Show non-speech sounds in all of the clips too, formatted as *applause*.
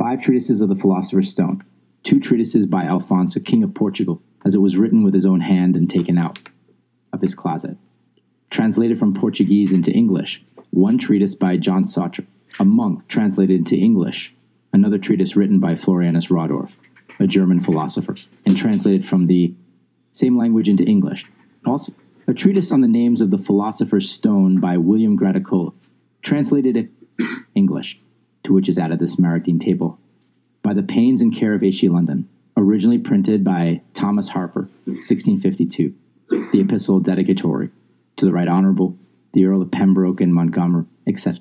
five treatises of the Philosopher's Stone, two treatises by Alfonso, King of Portugal, as it was written with his own hand and taken out of his closet. Translated from Portuguese into English, one treatise by John Sawtre, a monk translated into English, another treatise written by Florianus Raudorff, a German philosopher, and translated from the same language into English. Also, a treatise on the names of the Philosopher's Stone by William Gratacolle, translated in *coughs* English, to which is added the Smaragdine Table, by the pains and care of H.P. London, originally printed by Thomas Harper, 1652, the Epistle Dedicatory to the Right Honorable, the Earl of Pembroke and Montgomery, etc.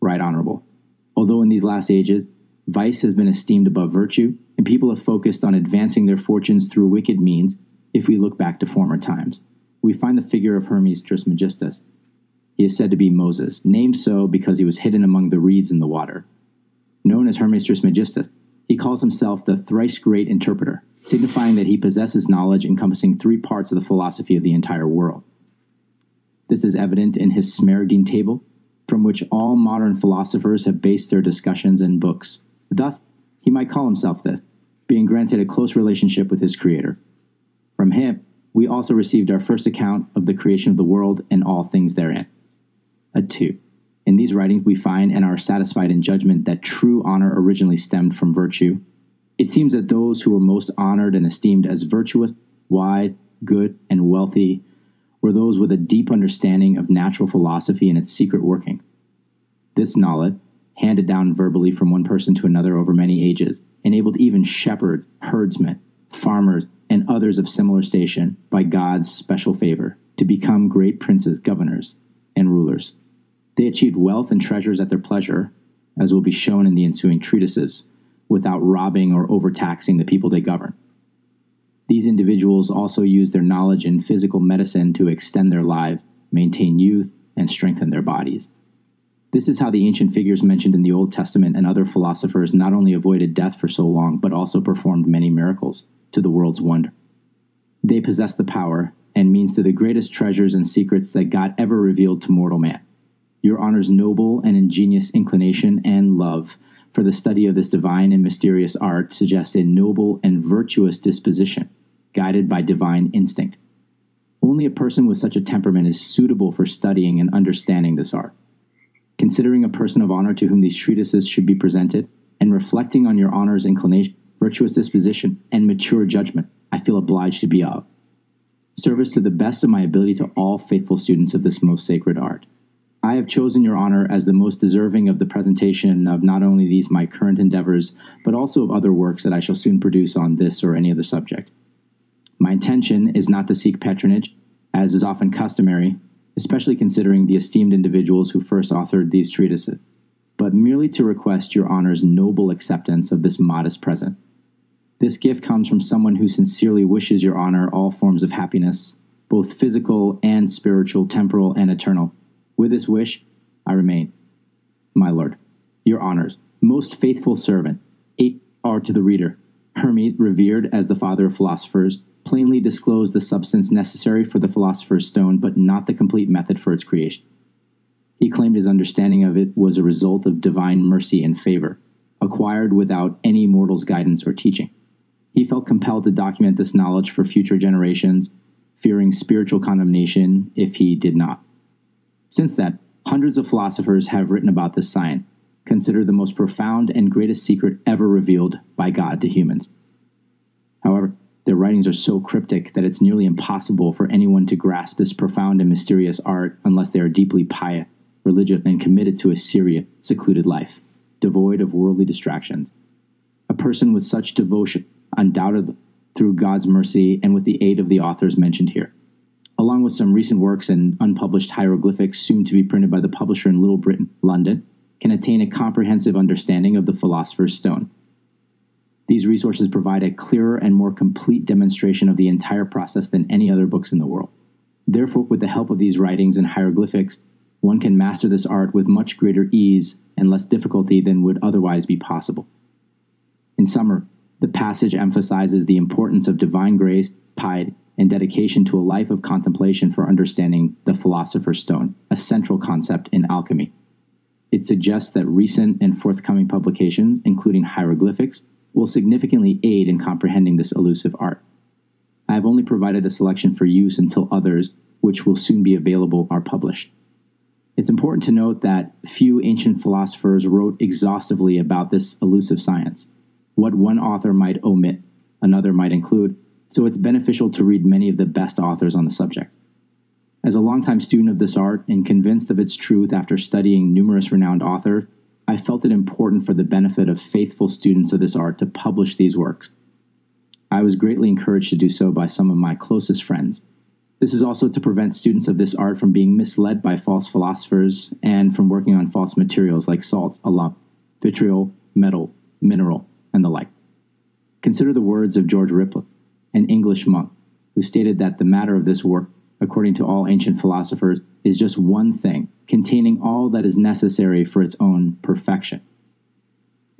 Right Honorable. Although in these last ages, vice has been esteemed above virtue, and people have focused on advancing their fortunes through wicked means, if we look back to former times, we find the figure of Hermes Trismegistus. He is said to be Moses, named so because he was hidden among the reeds in the water. Known as Hermes Trismegistus, he calls himself the thrice great interpreter, signifying that he possesses knowledge encompassing three parts of the philosophy of the entire world. This is evident in his Smaragdine table, from which all modern philosophers have based their discussions and books. Thus, he might call himself this, being granted a close relationship with his creator. From him, we also received our first account of the creation of the world and all things therein. A 2. In these writings, we find and are satisfied in judgment that true honor originally stemmed from virtue. It seems that those who were most honored and esteemed as virtuous, wise, good, and wealthy were those with a deep understanding of natural philosophy and its secret working. This knowledge, handed down verbally from one person to another over many ages, enabled even shepherds, herdsmen, farmers, and others of similar station, by God's special favor, to become great princes, governors, and rulers. They achieved wealth and treasures at their pleasure, as will be shown in the ensuing treatises, without robbing or overtaxing the people they govern. These individuals also used their knowledge in physical medicine to extend their lives, maintain youth, and strengthen their bodies. This is how the ancient figures mentioned in the Old Testament and other philosophers not only avoided death for so long, but also performed many miracles, to the world's wonder. They possess the power and means to the greatest treasures and secrets that God ever revealed to mortal man your honor's noble and ingenious inclination and love for the study of this divine and mysterious art suggest a noble and virtuous disposition, guided by divine instinct. Only a person with such a temperament is suitable for studying and understanding this art. Considering a person of honor to whom these treatises should be presented, and reflecting on your honor's inclination, virtuous disposition, and mature judgment, I feel obliged to be of service to the best of my ability to all faithful students of this most sacred art. I have chosen your honor as the most deserving of the presentation of not only these my current endeavors, but also of other works that I shall soon produce on this or any other subject. My intention is not to seek patronage, as is often customary, especially considering the esteemed individuals who first authored these treatises, but merely to request your honor's noble acceptance of this modest present. This gift comes from someone who sincerely wishes your honor all forms of happiness, both physical and spiritual, temporal and eternal with this wish, I remain, my lord, your honors, most faithful servant, eight are to the reader. Hermes, revered as the father of philosophers, plainly disclosed the substance necessary for the philosopher's stone, but not the complete method for its creation. He claimed his understanding of it was a result of divine mercy and favor, acquired without any mortal's guidance or teaching. He felt compelled to document this knowledge for future generations, fearing spiritual condemnation if he did not. Since then, hundreds of philosophers have written about this science, considered the most profound and greatest secret ever revealed by God to humans. However, their writings are so cryptic that it's nearly impossible for anyone to grasp this profound and mysterious art unless they are deeply pious, religious, and committed to a serious, secluded life, devoid of worldly distractions. A person with such devotion, undoubtedly, through God's mercy and with the aid of the authors mentioned here, along with some recent works and unpublished hieroglyphics soon to be printed by the publisher in Little Britain, London, can attain a comprehensive understanding of the Philosopher's Stone. These resources provide a clearer and more complete demonstration of the entire process than any other books in the world. Therefore, with the help of these writings and hieroglyphics, one can master this art with much greater ease and less difficulty than would otherwise be possible. In summary, the passage emphasizes the importance of divine grace, piety, and dedication to a life of contemplation for understanding the philosopher's stone, a central concept in alchemy. It suggests that recent and forthcoming publications, including hieroglyphics, will significantly aid in comprehending this elusive art. I have only provided a selection for use until others, which will soon be available, are published. It's important to note that few ancient philosophers wrote exhaustively about this elusive science. What one author might omit, another might include, so it's beneficial to read many of the best authors on the subject. As a longtime student of this art and convinced of its truth after studying numerous renowned authors, I felt it important for the benefit of faithful students of this art to publish these works. I was greatly encouraged to do so by some of my closest friends. This is also to prevent students of this art from being misled by false philosophers and from working on false materials like salts, alum, vitriol, metal, mineral, and the like. Consider the words of George Ripley, an English monk, who stated that the matter of this work, according to all ancient philosophers, is just one thing, containing all that is necessary for its own perfection.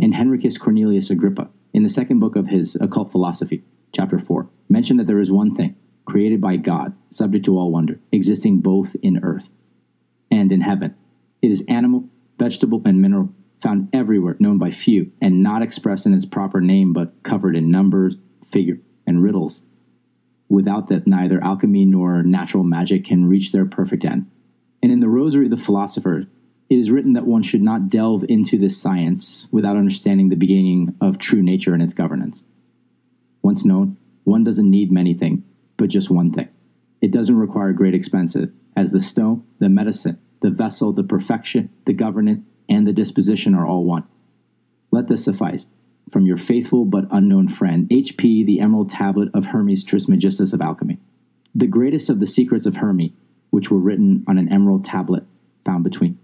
And Henricus Cornelius Agrippa, in the second book of his Occult Philosophy, chapter 4, mentioned that there is one thing, created by God, subject to all wonder, existing both in earth and in heaven. It is animal, vegetable, and mineral, found everywhere, known by few, and not expressed in its proper name, but covered in numbers, figure, and riddles. Without that, neither alchemy nor natural magic can reach their perfect end. And in the Rosary of the Philosopher, it is written that one should not delve into this science without understanding the beginning of true nature and its governance. Once known, one doesn't need many things, but just one thing. It doesn't require great expenses, as the stone, the medicine, the vessel, the perfection, the governance, and the disposition are all one. Let this suffice. From your faithful but unknown friend, H.P., the Emerald Tablet of Hermes Trismegistus of Alchemy. The greatest of the secrets of Hermes, which were written on an emerald tablet found between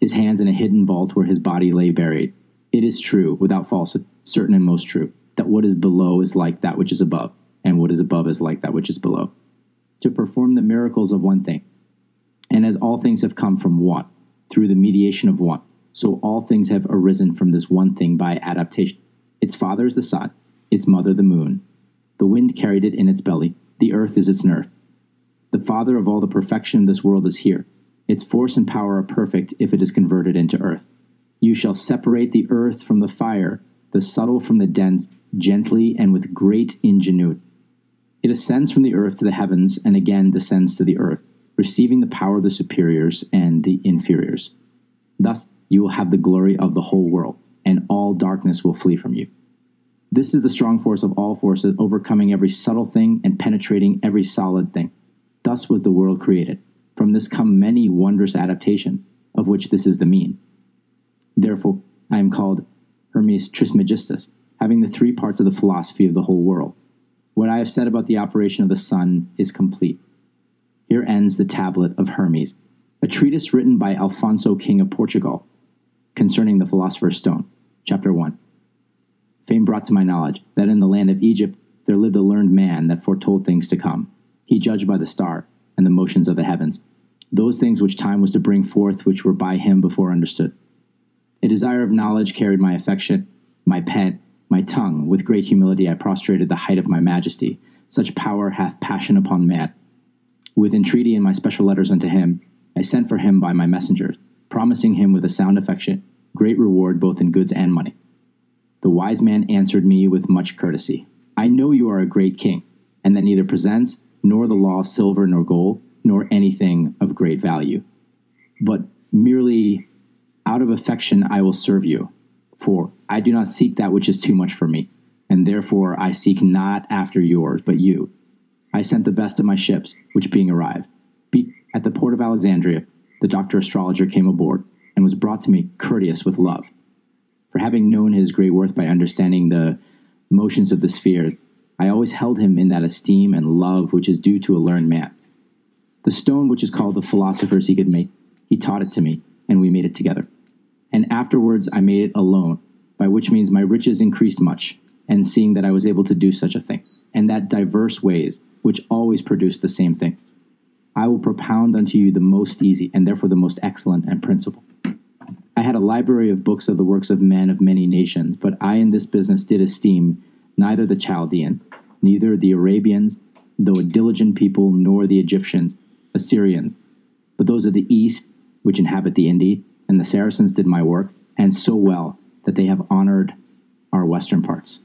his hands in a hidden vault where his body lay buried. It is true, without falsehood, certain and most true, that what is below is like that which is above, and what is above is like that which is below. To perform the miracles of one thing, and as all things have come from one, through the mediation of one, so all things have arisen from this one thing by adaptation. Its father is the sun, its mother the moon. The wind carried it in its belly, the earth is its nurse. The father of all the perfection of this world is here, its force and power are perfect if it is converted into earth. You shall separate the earth from the fire, the subtle from the dense, gently and with great ingenuity. It ascends from the earth to the heavens and again descends to the earth, receiving the power of the superiors and the inferiors. Thus, you will have the glory of the whole world, and all darkness will flee from you. This is the strong force of all forces, overcoming every subtle thing and penetrating every solid thing. Thus was the world created. From this come many wondrous adaptations, of which this is the mean. Therefore, I am called Hermes Trismegistus, having the three parts of the philosophy of the whole world. What I have said about the operation of the sun is complete. Here ends the tablet of Hermes, a treatise written by Alfonso, King of Portugal, concerning the Philosopher's Stone, chapter 1. Fame brought to my knowledge that in the land of Egypt there lived a learned man that foretold things to come. He judged by the star and the motions of the heavens, those things which time was to bring forth, which were by him before understood. A desire of knowledge carried my affection, my pen, my tongue. With great humility I prostrated the height of my majesty. Such power hath passion upon man. With entreaty in my special letters unto him, I sent for him by my messengers, promising him with a sound affection great reward both in goods and money. The wise man answered me with much courtesy I know you are a great king, and that neither presents nor the law silver nor gold, nor anything of great value. But merely out of affection I will serve you, for I do not seek that which is too much for me, and therefore I seek not after yours, but you. I sent the best of my ships, which being arrived, be at the port of Alexandria, the doctor astrologer came aboard, and was brought to me courteous with love. For having known his great worth by understanding the motions of the spheres, I always held him in that esteem and love which is due to a learned man. The stone which is called the philosopher's he could make, he taught it to me, and we made it together. And afterwards I made it alone, by which means my riches increased much, and seeing that I was able to do such a thing, and that diverse ways, which always produce the same thing, I will propound unto you the most easy, and therefore the most excellent and principal. I had a library of books of the works of men of many nations, but I in this business did esteem neither the Chaldean, neither the Arabians, though a diligent people, nor the Egyptians, Assyrians, but those of the east, which inhabit the Indie, and the Saracens did my work, and so well that they have honored our western parts.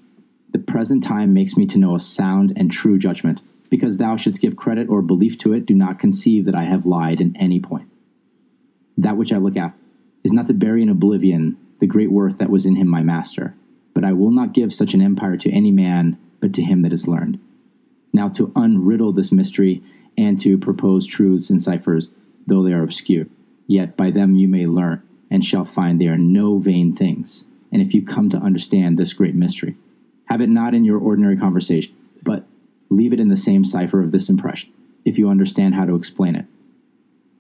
The present time makes me to know a sound and true judgment, because thou shouldst give credit or belief to it, do not conceive that I have lied in any point. That which I look after is not to bury in oblivion the great worth that was in him my master, but I will not give such an empire to any man but to him that is learned. Now to unriddle this mystery and to propose truths in ciphers, though they are obscure, yet by them you may learn, and shall find they are no vain things. And if you come to understand this great mystery, have it not in your ordinary conversation, but leave it in the same cipher of this impression, if you understand how to explain it.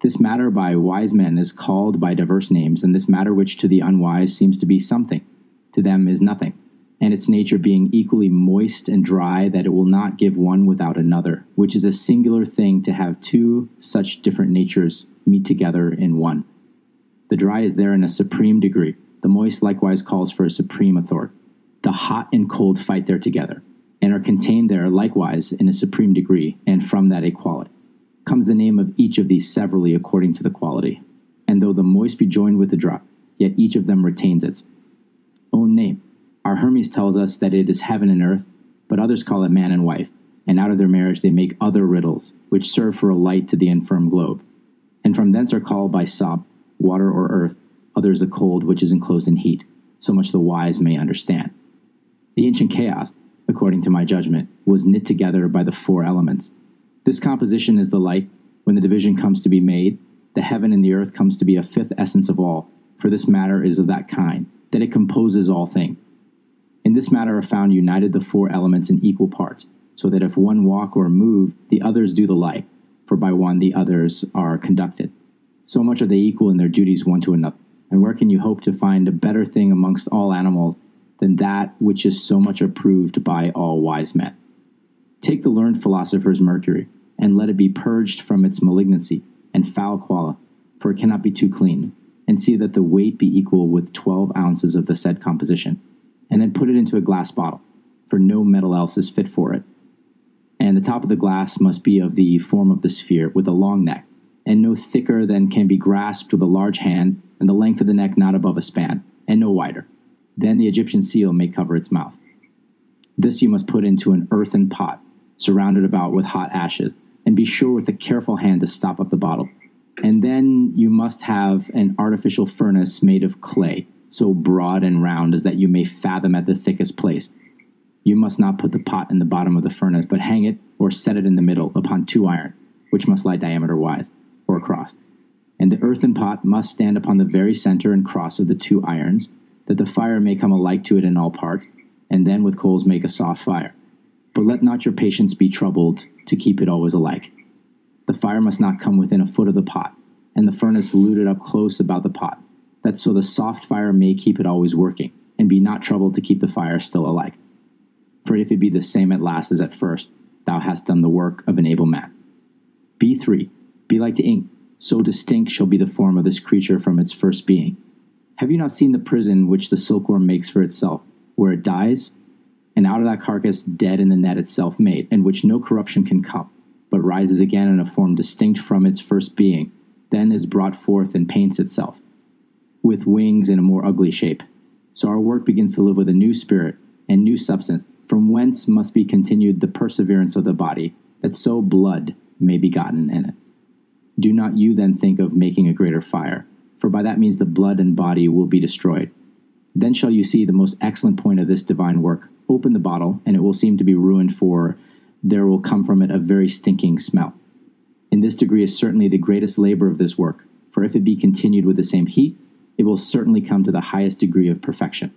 This matter by wise men is called by diverse names, and this matter which to the unwise seems to be something, to them is nothing, and its nature being equally moist and dry that it will not give one without another, which is a singular thing to have two such different natures meet together in one. The dry is there in a supreme degree, the moist likewise calls for a supreme authority. The hot and cold fight there together, and are contained there likewise in a supreme degree, and from that equality comes the name of each of these severally according to the quality. And though the moist be joined with the dry, yet each of them retains its own name. Our Hermes tells us that it is heaven and earth, but others call it man and wife, and out of their marriage they make other riddles, which serve for a light to the infirm globe. And from thence are called by Sop, water or earth, others the cold which is enclosed in heat, so much the wise may understand. The ancient chaos, according to my judgment, was knit together by the four elements. This composition is the light, when the division comes to be made, the heaven and the earth comes to be a fifth essence of all, for this matter is of that kind, that it composes all things. In this matter are found united the four elements in equal parts, so that if one walk or move, the others do the like, for by one the others are conducted. So much are they equal in their duties one to another. And where can you hope to find a better thing amongst all animals than that which is so much approved by all wise men? Take the learned philosopher's mercury, and let it be purged from its malignancy and foul quality, for it cannot be too clean, and see that the weight be equal with twelve ounces of the said composition, and then put it into a glass bottle, for no metal else is fit for it. And the top of the glass must be of the form of the sphere, with a long neck, and no thicker than can be grasped with a large hand, and the length of the neck not above a span, and no wider. Then the Egyptian seal may cover its mouth. This you must put into an earthen pot, surrounded about with hot ashes, and be sure with a careful hand to stop up the bottle. And then you must have an artificial furnace made of clay, so broad and round as that you may fathom at the thickest place. You must not put the pot in the bottom of the furnace, but hang it or set it in the middle upon two iron, which must lie diameter wise, or across. And the earthen pot must stand upon the very center and cross of the two irons, that the fire may come alike to it in all parts, and then with coals make a soft fire. But let not your patience be troubled to keep it always alike. The fire must not come within a foot of the pot, and the furnace luted up close about the pot, that so the soft fire may keep it always working, and be not troubled to keep the fire still alike. For if it be the same at last as at first, thou hast done the work of an able man. B3. Be like to ink, so distinct shall be the form of this creature from its first being. Have you not seen the prison which the silkworm makes for itself, where it dies, and out of that carcass dead in the net itself made, and which no corruption can come, but rises again in a form distinct from its first being, then is brought forth and paints itself, with wings in a more ugly shape. So our work begins to live with a new spirit and new substance, from whence must be continued the perseverance of the body, that so blood may be gotten in it. Do not you then think of making a greater fire, for by that means the blood and body will be destroyed. Then shall you see the most excellent point of this divine work, open the bottle, and it will seem to be ruined, for there will come from it a very stinking smell. In this degree is certainly the greatest labor of this work, for if it be continued with the same heat, it will certainly come to the highest degree of perfection.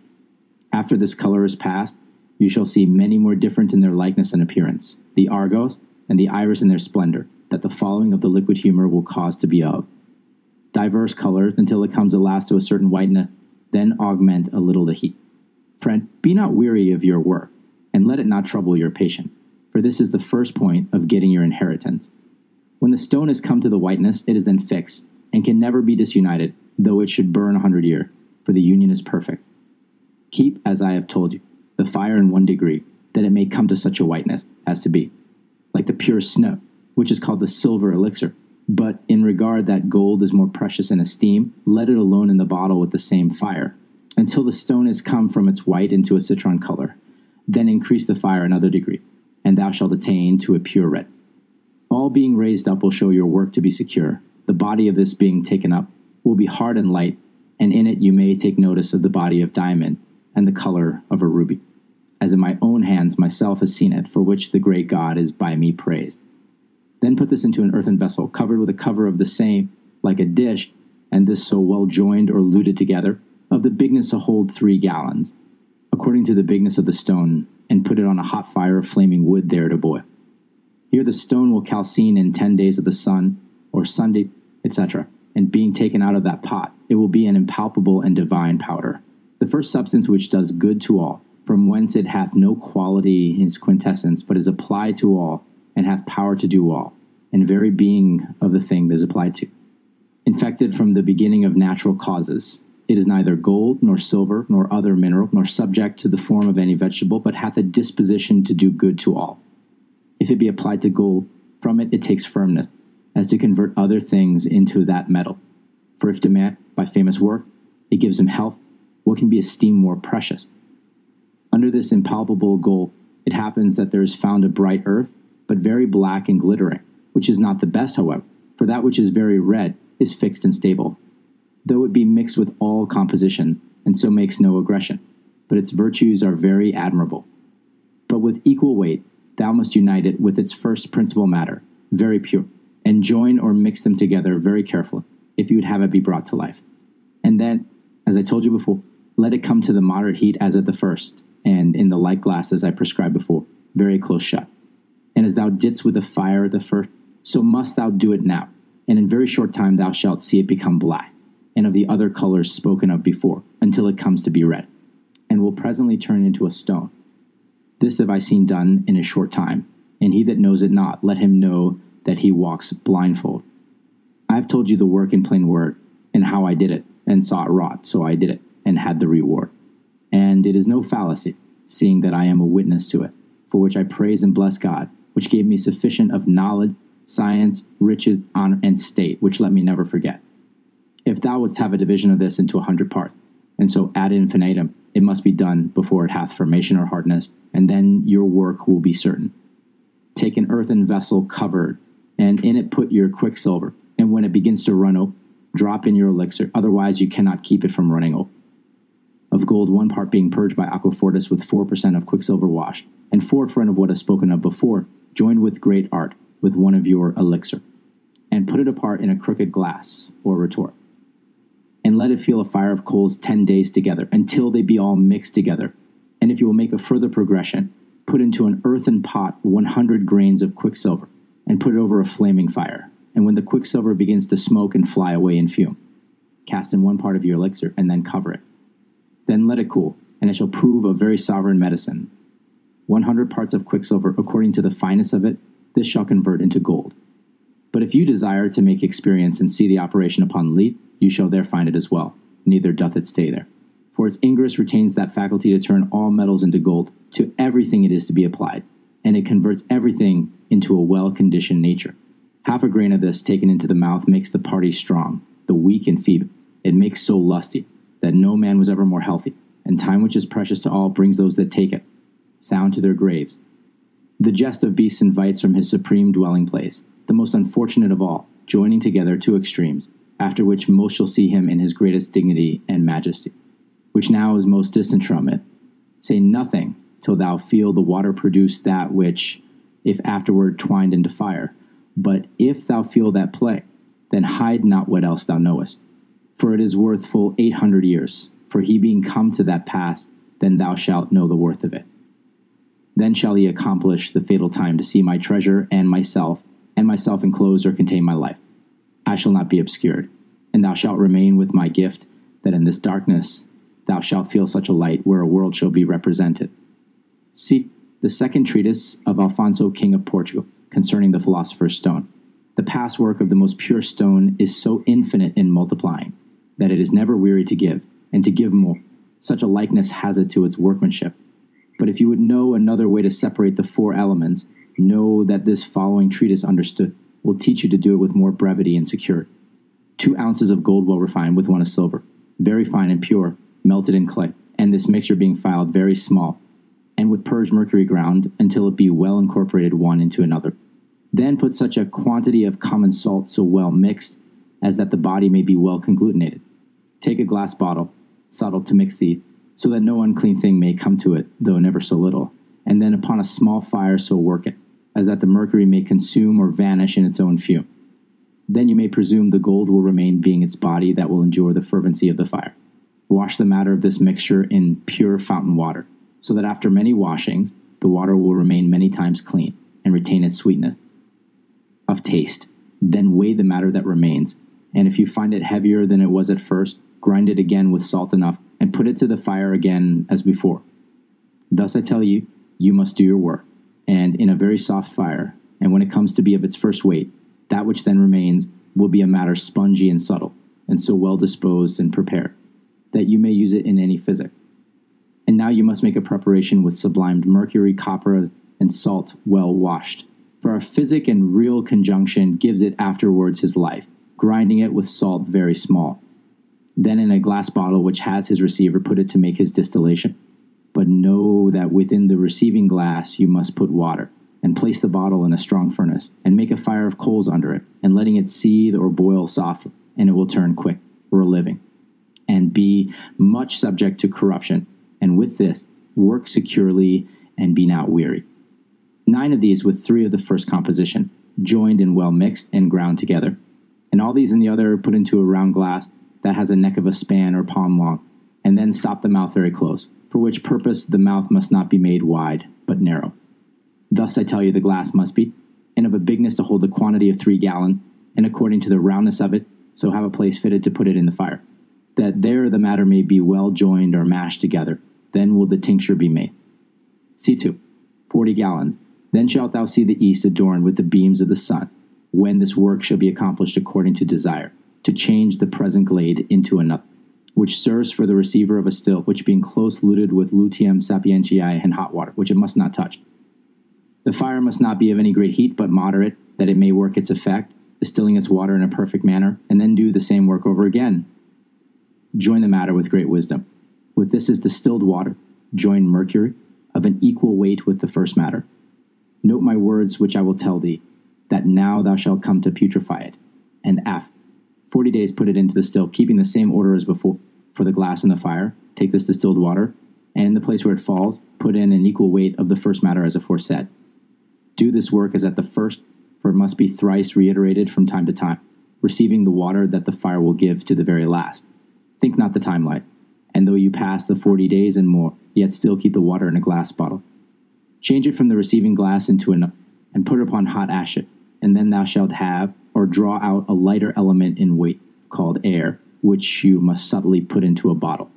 After this color is passed, you shall see many more different in their likeness and appearance, the Argus and the iris in their splendor, that the following of the liquid humor will cause to be of. Diverse colors until it comes at last to a certain whiteness, then augment a little the heat. Friend, be not weary of your work, and let it not trouble your patient, for this is the first point of getting your inheritance. When the stone has come to the whiteness, it is then fixed, and can never be disunited, though it should burn a hundred year, for the union is perfect. Keep, as I have told you, the fire in one degree, that it may come to such a whiteness as to be, like the pure snow, which is called the silver elixir, But in regard that gold is more precious in esteem, let it alone in the bottle with the same fire, until the stone is come from its white into a citron color. Then increase the fire another degree, and thou shalt attain to a pure red. All being raised up will show your work to be secure. The body of this being taken up will be hard and light, and in it you may take notice of the body of diamond and the color of a ruby. As in my own hands myself has seen it, for which the great God is by me praised. Then put this into an earthen vessel, covered with a cover of the same, like a dish, and this so well joined or luted together, of the bigness to hold three gallons, according to the bigness of the stone, and put it on a hot fire of flaming wood there to boil. Here the stone will calcine in ten days of the sun, or Sunday, etc., and being taken out of that pot, it will be an impalpable and divine powder, the first substance which does good to all, from whence it hath no quality in its quintessence, but is applied to all, and hath power to do all, and very being of the thing that is applied to. Infected from the beginning of natural causes, it is neither gold, nor silver, nor other mineral, nor subject to the form of any vegetable, but hath a disposition to do good to all. If it be applied to gold, from it it takes firmness, as to convert other things into that metal. For if demand by famous work, it gives him health, what can be esteemed more precious? Under this impalpable gold, it happens that there is found a bright earth, but very black and glittering, which is not the best, however, for that which is very red is fixed and stable, though it be mixed with all composition, and so makes no aggression. But its virtues are very admirable. But with equal weight, thou must unite it with its first principal matter, very pure, and join or mix them together very carefully, if you would have it be brought to life. And then, as I told you before, let it come to the moderate heat as at the first, and in the light glass as I prescribed before, very close shut and as thou didst with the fire at the first, so must thou do it now. And in very short time thou shalt see it become black, and of the other colors spoken of before, until it comes to be red, and will presently turn into a stone. This have I seen done in a short time, and he that knows it not, let him know that he walks blindfold. I have told you the work in plain word, and how I did it, and saw it wrought, so I did it, and had the reward. And it is no fallacy, seeing that I am a witness to it, for which I praise and bless God which gave me sufficient of knowledge, science, riches, honor, and state, which let me never forget. If thou wouldst have a division of this into a hundred parts, and so ad infinitum, it must be done before it hath formation or hardness, and then your work will be certain. Take an earthen vessel covered, and in it put your quicksilver, and when it begins to run over, drop in your elixir, otherwise you cannot keep it from running over. Of gold, one part being purged by aquafortis with 4% of quicksilver washed, and 4 of what is spoken of before, joined with great art, with one of your elixir, and put it apart in a crooked glass or retort. And let it feel a fire of coals ten days together, until they be all mixed together. And if you will make a further progression, put into an earthen pot 100 grains of quicksilver, and put it over a flaming fire. And when the quicksilver begins to smoke and fly away in fume, cast in one part of your elixir, and then cover it. Then let it cool, and it shall prove a very sovereign medicine, 100 parts of quicksilver according to the fineness of it, this shall convert into gold. But if you desire to make experience and see the operation upon leap, you shall there find it as well, neither doth it stay there. For its ingress retains that faculty to turn all metals into gold, to everything it is to be applied, and it converts everything into a well conditioned nature. Half a grain of this taken into the mouth makes the party strong, the weak and feeble. It makes so lusty, that no man was ever more healthy, and time which is precious to all brings those that take it sound to their graves. The jest of beasts invites from his supreme dwelling place, the most unfortunate of all, joining together two extremes, after which most shall see him in his greatest dignity and majesty, which now is most distant from it. Say nothing till thou feel the water produce that which, if afterward twined into fire, but if thou feel that play, then hide not what else thou knowest. For it is worth full eight hundred years, for he being come to that pass, then thou shalt know the worth of it. Then shall he accomplish the fatal time to see my treasure and myself, and myself enclosed or contain my life. I shall not be obscured, and thou shalt remain with my gift, that in this darkness thou shalt feel such a light where a world shall be represented. See the second treatise of Alfonso, King of Portugal, concerning the philosopher's stone. The past work of the most pure stone is so infinite in multiplying that it is never weary to give, and to give more. Such a likeness has it to its workmanship but if you would know another way to separate the four elements, know that this following treatise understood will teach you to do it with more brevity and security. Two ounces of gold well refined with one of silver, very fine and pure, melted in clay, and this mixture being filed very small, and with purged mercury ground until it be well incorporated one into another. Then put such a quantity of common salt so well mixed as that the body may be well conglutinated. Take a glass bottle, subtle to mix the, so that no unclean thing may come to it, though never so little, and then upon a small fire so work it, as that the mercury may consume or vanish in its own fume. Then you may presume the gold will remain, being its body that will endure the fervency of the fire. Wash the matter of this mixture in pure fountain water, so that after many washings, the water will remain many times clean and retain its sweetness of taste. Then weigh the matter that remains, and if you find it heavier than it was at first, grind it again with salt enough, and put it to the fire again as before. Thus I tell you, you must do your work, and in a very soft fire, and when it comes to be of its first weight, that which then remains will be a matter spongy and subtle, and so well disposed and prepared, that you may use it in any physic. And now you must make a preparation with sublimed mercury, copper, and salt well washed for our physic and real conjunction gives it afterwards his life, grinding it with salt very small. Then in a glass bottle which has his receiver, put it to make his distillation. But know that within the receiving glass you must put water, and place the bottle in a strong furnace, and make a fire of coals under it, and letting it seethe or boil softly, and it will turn quick, or a living, and be much subject to corruption, and with this work securely and be not weary. Nine of these with three of the first composition, joined and well mixed and ground together, and all these and the other put into a round glass that has a neck of a span or palm long, and then stop the mouth very close, for which purpose the mouth must not be made wide, but narrow. Thus I tell you the glass must be, and of a bigness to hold the quantity of three gallon, and according to the roundness of it, so have a place fitted to put it in the fire, that there the matter may be well joined or mashed together, then will the tincture be made. C2. Forty gallons, then shalt thou see the east adorned with the beams of the sun, when this work shall be accomplished according to desire, to change the present glade into another, which serves for the receiver of a still, which being close luted with lutum sapientiae and hot water, which it must not touch. The fire must not be of any great heat, but moderate, that it may work its effect, distilling its water in a perfect manner, and then do the same work over again. Join the matter with great wisdom. With this is distilled water, join mercury, of an equal weight with the first matter. Note my words which I will tell thee, that now thou shalt come to putrefy it, and after 40 days, put it into the still, keeping the same order as before for the glass and the fire. Take this distilled water, and in the place where it falls, put in an equal weight of the first matter as aforesaid. Do this work as at the first, for it must be thrice reiterated from time to time, receiving the water that the fire will give to the very last. Think not the time light, and though you pass the forty days and more, yet still keep the water in a glass bottle. Change it from the receiving glass into another, and put it upon hot ashes, and then thou shalt have or draw out a lighter element in weight, called air, which you must subtly put into a bottle.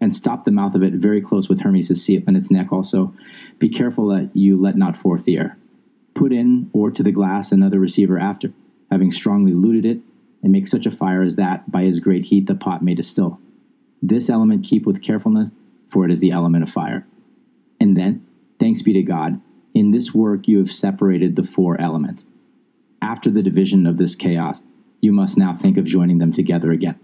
And stop the mouth of it very close with Hermes seal in its neck also. Be careful that you let not forth the air. Put in, or to the glass, another receiver after, having strongly luted it, and make such a fire as that, by his great heat, the pot may distill. This element keep with carefulness, for it is the element of fire. And then, Thanks be to God, in this work you have separated the four elements. After the division of this chaos, you must now think of joining them together again.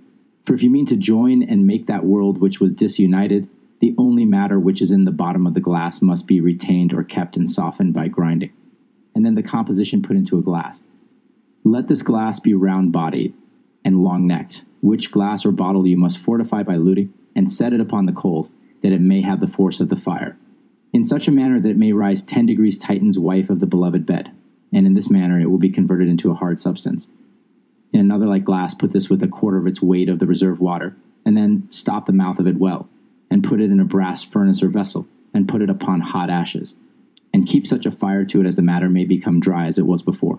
For if you mean to join and make that world which was disunited, the only matter which is in the bottom of the glass must be retained or kept and softened by grinding, and then the composition put into a glass. Let this glass be round bodied and long necked, which glass or bottle you must fortify by luting, and set it upon the coals, that it may have the force of the fire in such a manner that it may rise 10 degrees Titan's wife of the beloved bed, and in this manner it will be converted into a hard substance. In another like glass, put this with a quarter of its weight of the reserved water, and then stop the mouth of it well, and put it in a brass furnace or vessel, and put it upon hot ashes, and keep such a fire to it as the matter may become dry as it was before.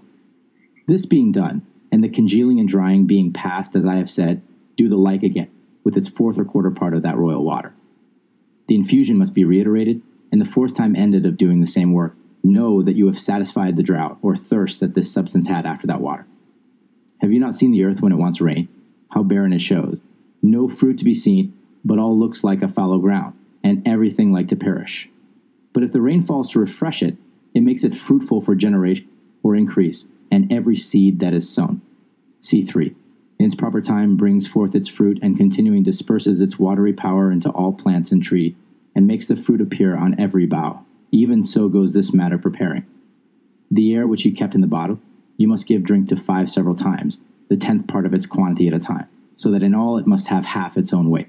This being done, and the congealing and drying being past, as I have said, do the like again, with its fourth or quarter part of that royal water. The infusion must be reiterated, and the fourth time ended of doing the same work, know that you have satisfied the drought or thirst that this substance had after that water. Have you not seen the earth when it wants rain? How barren it shows. No fruit to be seen, but all looks like a fallow ground, and everything like to perish. But if the rain falls to refresh it, it makes it fruitful for generation or increase, and every seed that is sown. C3. In its proper time brings forth its fruit, and continuing disperses its watery power into all plants and tree, and makes the fruit appear on every bough. Even so goes this matter preparing. The air which you kept in the bottle, you must give drink to five several times, the tenth part of its quantity at a time, so that in all it must have half its own weight,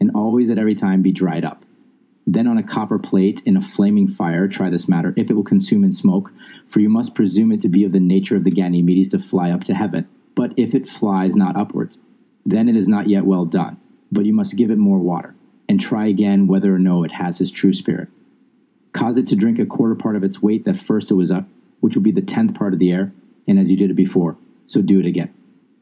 and always at every time be dried up. Then on a copper plate in a flaming fire try this matter, if it will consume in smoke, for you must presume it to be of the nature of the Ganymedes to fly up to heaven. But if it flies not upwards, then it is not yet well done, but you must give it more water, and try again whether or no it has his true spirit. Cause it to drink a quarter part of its weight that first it was up, which will be the tenth part of the air, and as you did it before, so do it again.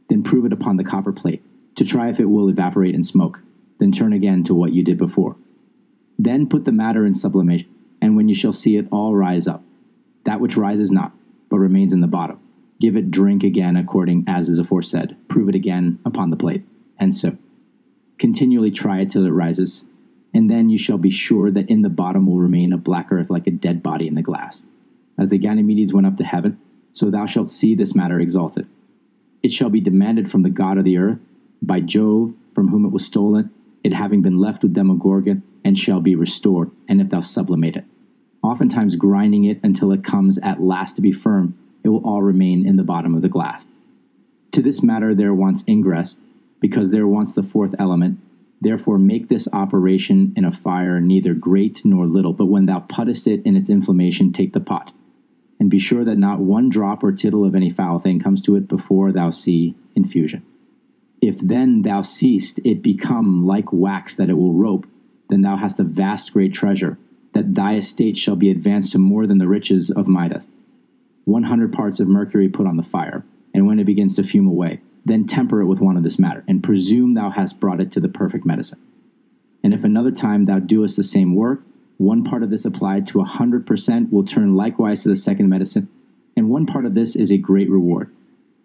Then prove it upon the copper plate, to try if it will evaporate in smoke. Then turn again to what you did before. Then put the matter in sublimation, and when you shall see it all rise up, that which rises not, but remains in the bottom, give it drink again according as is aforesaid, prove it again upon the plate, and so. Continually try it till it rises, and then you shall be sure that in the bottom will remain a black earth like a dead body in the glass. As the Ganymedes went up to heaven, so thou shalt see this matter exalted. It shall be demanded from the God of the earth, by Jove, from whom it was stolen, it having been left with Demogorgon, and shall be restored, and if thou sublimate it. Oftentimes grinding it until it comes at last to be firm, it will all remain in the bottom of the glass. To this matter there wants ingress, because there wants the fourth element. Therefore make this operation in a fire neither great nor little, but when thou puttest it in its inflammation, take the pot. And be sure that not one drop or tittle of any foul thing comes to it before thou see infusion. If then thou seest it become like wax that it will rope, then thou hast a vast great treasure, that thy estate shall be advanced to more than the riches of Midas. One hundred parts of mercury put on the fire, and when it begins to fume away, then temper it with one of this matter, and presume thou hast brought it to the perfect medicine. And if another time thou doest the same work, one part of this applied to a hundred percent will turn likewise to the second medicine, and one part of this is a great reward,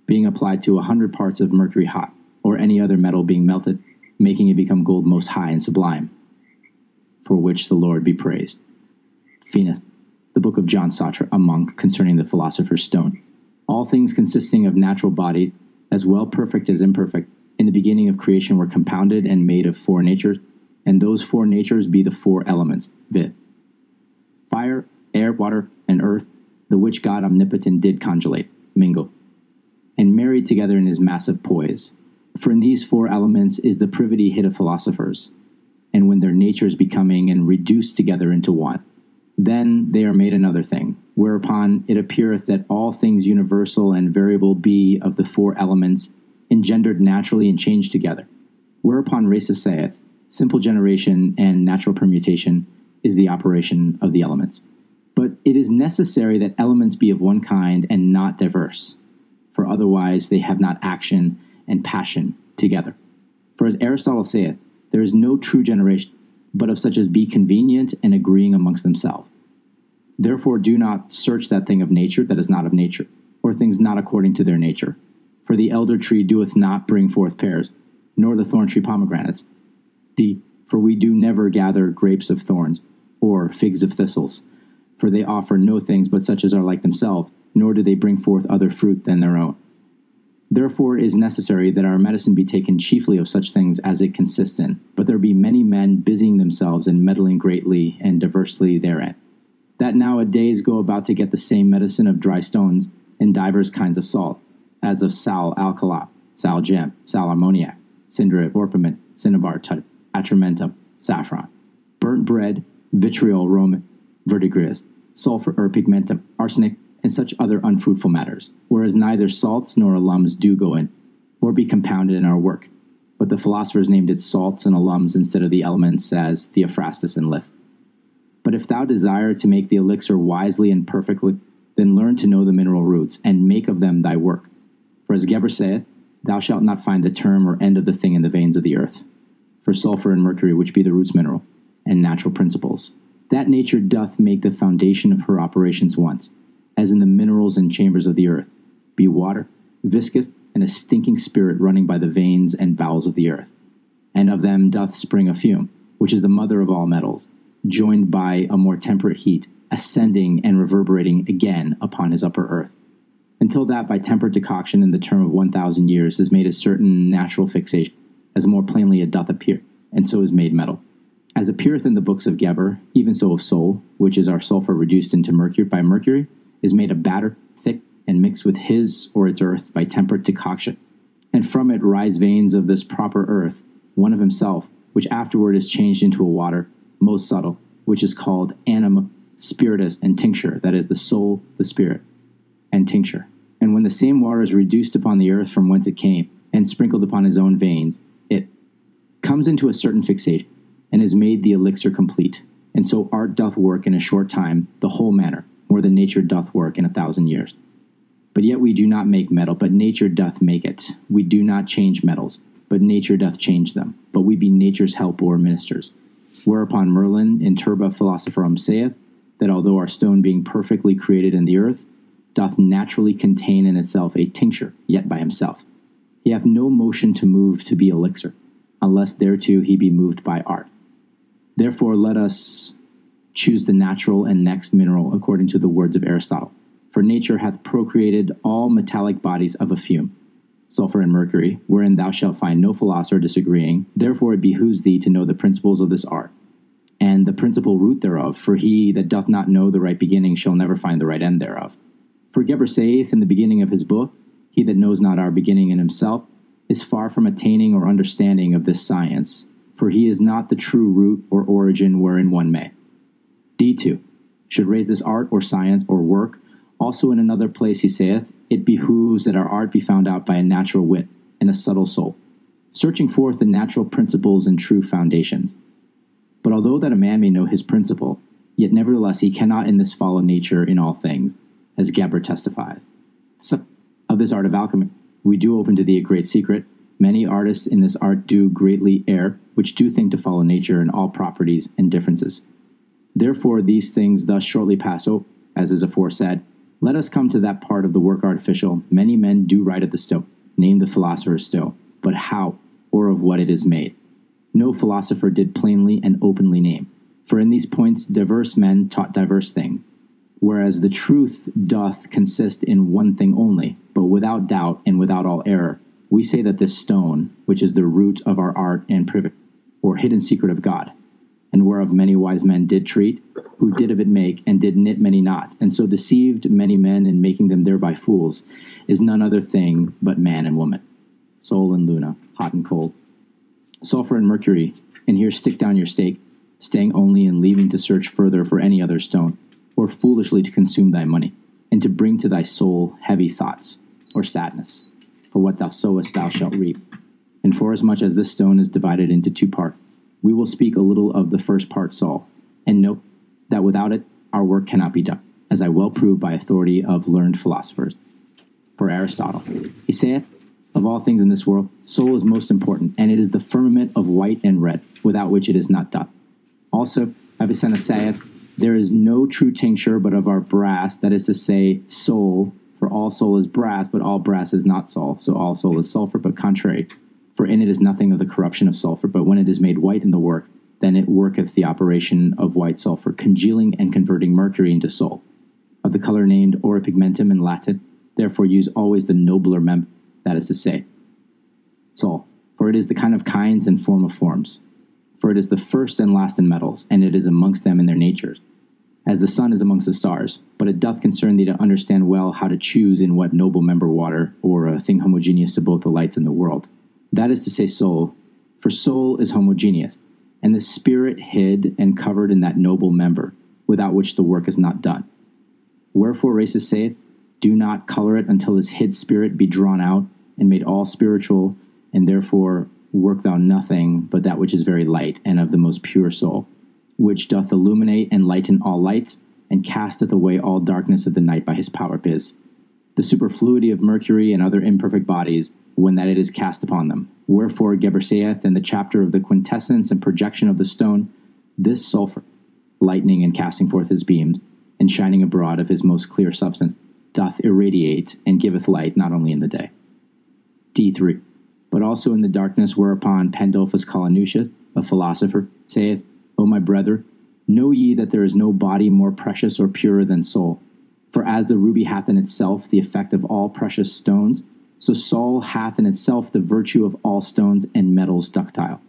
being applied to a hundred parts of mercury hot, or any other metal being melted, making it become gold most high and sublime for which the Lord be praised. Venus, the book of John Sawtre, a monk, concerning the philosopher's stone. All things consisting of natural bodies, as well perfect as imperfect, in the beginning of creation were compounded and made of four natures, and those four natures be the four elements, viz. Fire, air, water, and earth, the which God omnipotent did congelate, mingle, and married together in his massive poise. For in these four elements is the privity hid of philosophers, and when their natures becoming and reduced together into one. Then they are made another thing, whereupon it appeareth that all things universal and variable be of the four elements, engendered naturally and changed together. Whereupon Rhasis saith, simple generation and natural permutation is the operation of the elements. But it is necessary that elements be of one kind and not diverse, for otherwise they have not action and passion together. For as Aristotle saith, there is no true generation, but of such as be convenient and agreeing amongst themselves. Therefore, do not search that thing of nature that is not of nature, or things not according to their nature. For the elder tree doeth not bring forth pears, nor the thorn tree pomegranates. D. For we do never gather grapes of thorns, or figs of thistles. For they offer no things but such as are like themselves, nor do they bring forth other fruit than their own. Therefore, it is necessary that our medicine be taken chiefly of such things as it consists in, but there be many men busying themselves and meddling greatly and diversely therein. That nowadays go about to get the same medicine of dry stones and divers kinds of salt, as of sal alkali, sal gem, sal ammoniac, cindrate, orpiment, cinnabar, atramentum, saffron, burnt bread, vitriol roman, verdigris, sulfur or pigmentum, arsenic, and such other unfruitful matters, whereas neither salts nor alums do go in, or be compounded in our work. But the philosophers named it salts and alums instead of the elements as Theophrastus and Lith. But if thou desire to make the elixir wisely and perfectly, then learn to know the mineral roots, and make of them thy work. For as Geber saith, Thou shalt not find the term or end of the thing in the veins of the earth. For sulfur and mercury, which be the roots mineral, and natural principles, that nature doth make the foundation of her operations once, as in the minerals and chambers of the earth, be water, viscous, and a stinking spirit running by the veins and bowels of the earth. And of them doth spring a fume, which is the mother of all metals, joined by a more temperate heat, ascending and reverberating again upon his upper earth. until that by temperate decoction in the term of 1,000 years is made a certain natural fixation, as more plainly it doth appear, and so is made metal. As appeareth in the books of Geber, even so of soul, which is our sulfur reduced into mercury by mercury, is made a batter, thick, and mixed with his or its earth by temperate decoction. And from it rise veins of this proper earth, one of himself, which afterward is changed into a water, most subtle, which is called anima, spiritus, and tincture, that is, the soul, the spirit, and tincture. And when the same water is reduced upon the earth from whence it came, and sprinkled upon his own veins, it comes into a certain fixation, and is made the elixir complete. And so art doth work in a short time the whole manner, more than nature doth work in a thousand years. But yet we do not make metal, but nature doth make it. We do not change metals, but nature doth change them. But we be nature's help or ministers. Whereupon Merlin in Turba Philosophorum saith, that although our stone being perfectly created in the earth, doth naturally contain in itself a tincture, yet by himself. He hath no motion to move to be elixir, unless thereto he be moved by art. Therefore let us choose the natural and next mineral according to the words of Aristotle. For nature hath procreated all metallic bodies of a fume, sulfur and mercury, wherein thou shalt find no philosopher disagreeing. Therefore it behooves thee to know the principles of this art, and the principal root thereof. For he that doth not know the right beginning shall never find the right end thereof. For Geber saith in the beginning of his book, He that knows not our beginning in himself is far from attaining or understanding of this science, for he is not the true root or origin wherein one may. D2. Should raise this art or science or work also in another place he saith, It behooves that our art be found out by a natural wit and a subtle soul, searching forth the natural principles and true foundations. But although that a man may know his principle, yet nevertheless he cannot in this follow nature in all things, as Geber testifies. Of this art of alchemy, we do open to thee a great secret. Many artists in this art do greatly err, which do think to follow nature in all properties and differences. Therefore, these things thus shortly pass over, as is aforesaid, let us come to that part of the work artificial many men do write at the stone, named the philosopher's stone, but how or of what it is made. No philosopher did plainly and openly name, for in these points diverse men taught diverse things, whereas the truth doth consist in one thing only, but without doubt and without all error. We say that this stone, which is the root of our art and privet, or hidden secret of God, and whereof many wise men did treat, who did of it make, and did knit many knots, and so deceived many men in making them thereby fools, is none other thing but man and woman. Sol and Luna, hot and cold. Sulfur and mercury, and here stick down your stake, staying only and leaving to search further for any other stone, or foolishly to consume thy money, and to bring to thy soul heavy thoughts, or sadness. For what thou sowest thou shalt reap. And forasmuch as this stone is divided into two parts, we will speak a little of the first part, Sol, and note that without it, our work cannot be done, as I well prove by authority of learned philosophers. For Aristotle, he saith, Of all things in this world, soul is most important, and it is the firmament of white and red, without which it is not done. Also, Avicenna saith, There is no true tincture but of our brass, that is to say, soul, for all soul is brass, but all brass is not soul, so all soul is sulfur, but contrary for in it is nothing of the corruption of sulfur, but when it is made white in the work, then it worketh the operation of white sulfur, congealing and converting mercury into soul. Of the color named auripigmentum in Latin, therefore use always the nobler mem, that is to say, soul, for it is the kind of kinds and form of forms. For it is the first and last in metals, and it is amongst them in their natures, as the sun is amongst the stars. But it doth concern thee to understand well how to choose in what noble member water, or a thing homogeneous to both the lights and the world that is to say, soul, for soul is homogeneous, and the spirit hid and covered in that noble member, without which the work is not done. Wherefore Rhasis saith, Do not color it until his hid spirit be drawn out and made all spiritual, and therefore work thou nothing but that which is very light and of the most pure soul, which doth illuminate and lighten all lights, and casteth away all darkness of the night by his power biz. The superfluity of mercury and other imperfect bodies when that it is cast upon them. Wherefore Geber saith in the chapter of the quintessence and projection of the stone, this sulfur, lightning and casting forth his beams, and shining abroad of his most clear substance, doth irradiate and giveth light not only in the day. D3. But also in the darkness whereupon Pandolphus Collinutius, a philosopher, saith, O my brother, know ye that there is no body more precious or purer than soul, For as the ruby hath in itself the effect of all precious stones, so Sol hath in itself the virtue of all stones and metals ductile.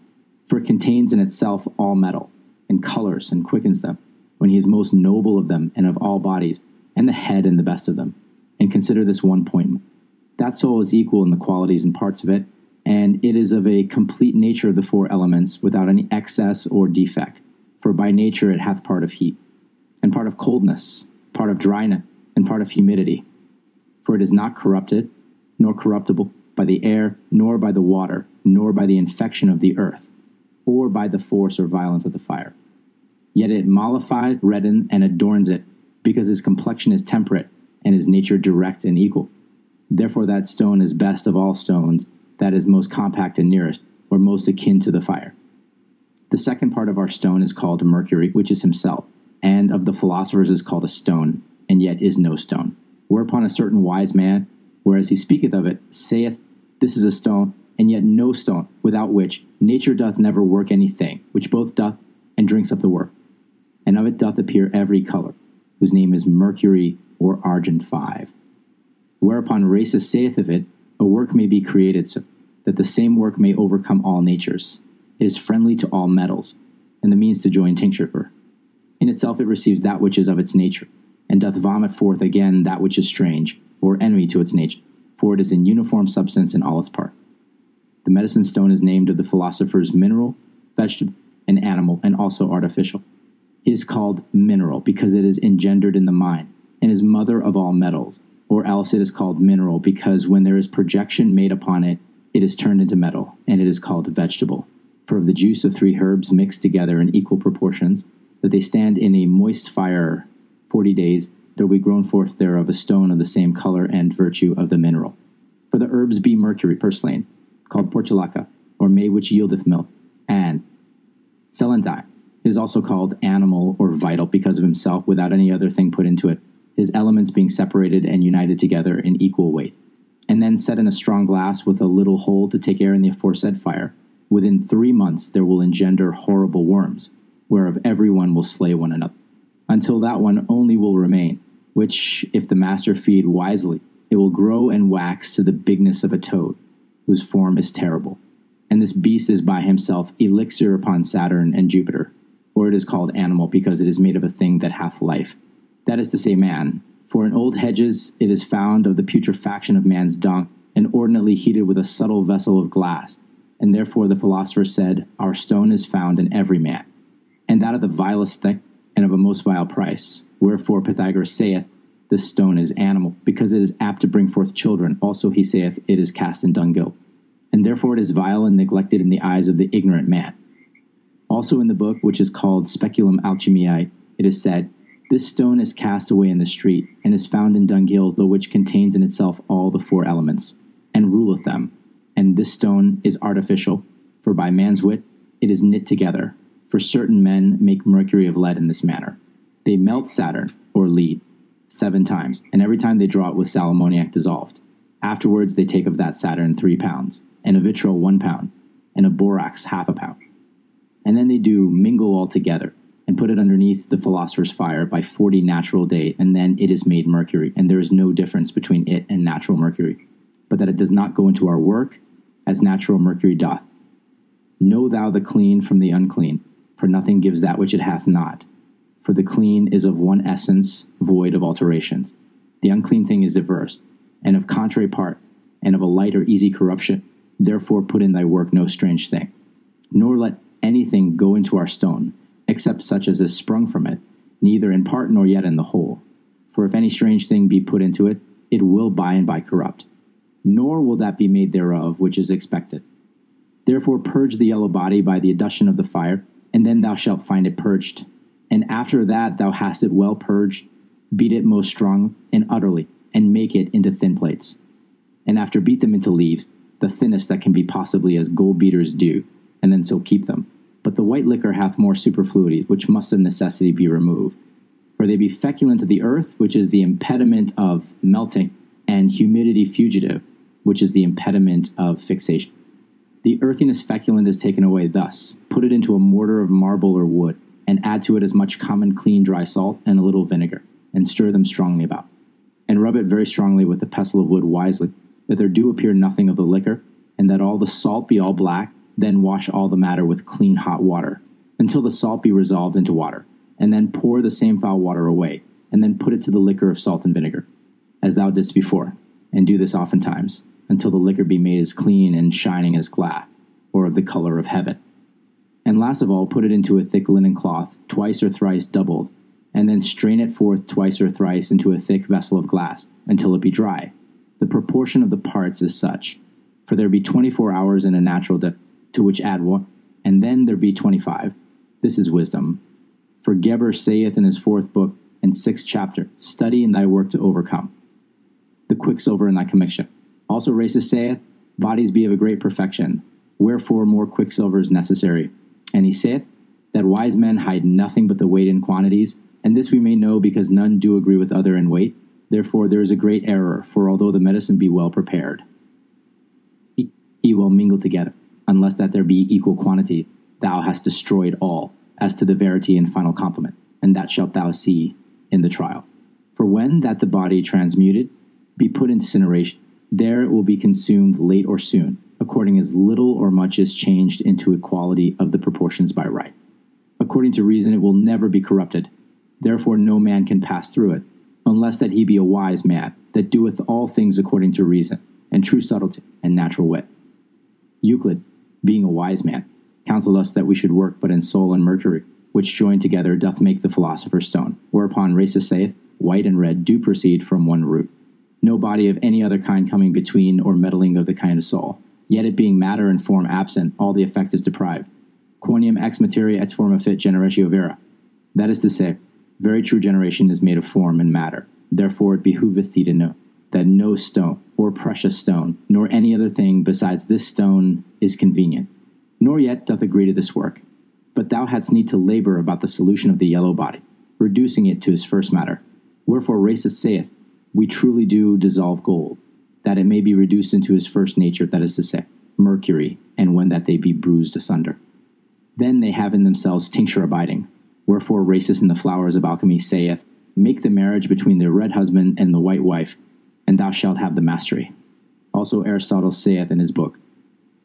For it contains in itself all metal, and colors and quickens them, when he is most noble of them and of all bodies, and the head and the best of them. And consider this one point. That soul is equal in the qualities and parts of it, and it is of a complete nature of the four elements, without any excess or defect. For by nature it hath part of heat, and part of coldness, part of dryness, and part of humidity. For it is not corrupted, nor corruptible by the air, nor by the water, nor by the infection of the earth, or by the force or violence of the fire. Yet it mollifies, reddens, and adorns it, because his complexion is temperate, and his nature direct and equal. Therefore that stone is best of all stones, that is most compact and nearest, or most akin to the fire. The second part of our stone is called Mercury, which is himself, and of the philosophers is called a stone, and yet is no stone. Whereupon a certain wise man, whereas he speaketh of it, saith, This is a stone, and yet no stone, without which nature doth never work anything, which both doth and drinks up the work. And of it doth appear every color, whose name is Mercury or Argent vive. Whereupon Rhasis saith of it, A work may be created so that the same work may overcome all natures. It is friendly to all metals, and the means to join tincture. In itself it receives that which is of its nature, and doth vomit forth again that which is strange, or enemy to its nature, for it is in uniform substance in all its part. The medicine stone is named of the philosophers mineral, vegetable, and animal, and also artificial. It is called mineral because it is engendered in the mind, and is mother of all metals, or else it is called mineral because when there is projection made upon it, it is turned into metal, and it is called vegetable. For of the juice of three herbs mixed together in equal proportions, that they stand in a moist fire forty days, there will be grown forth thereof a stone of the same color and virtue of the mineral. For the herbs be mercury purslane, called portulaca, or may which yieldeth milk, and celandine. Is also called animal or vital because of himself without any other thing put into it, his elements being separated and united together in equal weight. And then set in a strong glass with a little hole to take air in the aforesaid fire. Within three months there will engender horrible worms, whereof every one will slay one another until that one only will remain, which, if the master feed wisely, it will grow and wax to the bigness of a toad, whose form is terrible. And this beast is by himself elixir upon Saturn and Jupiter, or it is called animal because it is made of a thing that hath life. That is to say, man. For in old hedges it is found of the putrefaction of man's dung, inordinately heated with a subtle vessel of glass. And therefore the philosopher said, Our stone is found in every man. And that of the vilest thing and of a most vile price. Wherefore Pythagoras saith, This stone is animal, because it is apt to bring forth children. Also he saith, It is cast in dunghill. And therefore it is vile and neglected in the eyes of the ignorant man. Also in the book, which is called Speculum Alchemiae, it is said, This stone is cast away in the street, and is found in dunghill, though which contains in itself all the four elements, and ruleth them. And this stone is artificial, for by man's wit it is knit together, for certain men make mercury of lead in this manner. They melt Saturn, or lead, seven times, and every time they draw it with sal ammoniac dissolved. Afterwards, they take of that Saturn three pounds, and of vitriol one pound, and of borax half a pound. And then they do mingle all together, and put it underneath the philosopher's fire by forty natural day, and then it is made mercury, and there is no difference between it and natural mercury, but that it does not go into our work, as natural mercury doth. Know thou the clean from the unclean, for nothing gives that which it hath not. For the clean is of one essence, void of alterations. The unclean thing is diverse, and of contrary part, and of a light or easy corruption. Therefore put in thy work no strange thing. Nor let anything go into our stone, except such as is sprung from it, neither in part nor yet in the whole. For if any strange thing be put into it, it will by and by corrupt. Nor will that be made thereof which is expected. Therefore purge the yellow body by the adduction of the fire, and then thou shalt find it purged. And after that thou hast it well purged, beat it most strong and utterly, and make it into thin plates. And after beat them into leaves, the thinnest that can be possibly as gold beaters do, and then so keep them. But the white liquor hath more superfluities, which must of necessity be removed. For they be feculent to the earth, which is the impediment of melting, and humidity fugitive, which is the impediment of fixation. The earthiness feculent is taken away thus put it into a mortar of marble or wood, and add to it as much common clean dry salt and a little vinegar, and stir them strongly about. and rub it very strongly with the pestle of wood wisely, that there do appear nothing of the liquor, and that all the salt be all black, then wash all the matter with clean hot water, until the salt be resolved into water, and then pour the same foul water away, and then put it to the liquor of salt and vinegar, as thou didst before, and do this oftentimes, until the liquor be made as clean and shining as glass, or of the color of heaven. And last of all, put it into a thick linen cloth, twice or thrice doubled, and then strain it forth twice or thrice into a thick vessel of glass, until it be dry. The proportion of the parts is such, for there be twenty four hours in a natural depth, to which add one, and then there be twenty five. This is wisdom. For Geber saith in his fourth book and sixth chapter, Study in thy work to overcome. The quicksilver in thy commixture. Also Rhasis saith, Bodies be of a great perfection, wherefore more quicksilver is necessary. And he saith, That wise men hide nothing but the weight in quantities, and this we may know because none do agree with other in weight. Therefore there is a great error, for although the medicine be well prepared, he will mingle together, unless that there be equal quantity. Thou hast destroyed all, as to the verity and final complement, and that shalt thou see in the trial. For when that the body transmuted be put into incineration, there it will be consumed late or soon, according as little or much is changed into equality of the proportions by right. According to reason, it will never be corrupted. Therefore, no man can pass through it, unless that he be a wise man, that doeth all things according to reason, and true subtlety, and natural wit. Euclid, being a wise man, counselled us that we should work but in Sol and mercury, which joined together doth make the philosopher's stone. Whereupon Rhasis saith, White and red do proceed from one root. No body of any other kind coming between or meddling of the kind of soul. Yet it being matter and form absent, all the effect is deprived. Quoniam ex materia et forma fit generatio vera. That is to say, very true generation is made of form and matter. Therefore it behoveth thee to know that no stone, or precious stone, nor any other thing besides this stone is convenient, nor yet doth agree to this work. But thou hadst need to labor about the solution of the yellow body, reducing it to his first matter. Wherefore Rhasis saith, We truly do dissolve gold, that it may be reduced into his first nature, that is to say, mercury, and when that they be bruised asunder. Then they have in themselves tincture abiding. Wherefore Rhasis in the flowers of alchemy saith, Make the marriage between the red husband and the white wife, and thou shalt have the mastery. Also Aristotle saith in his book,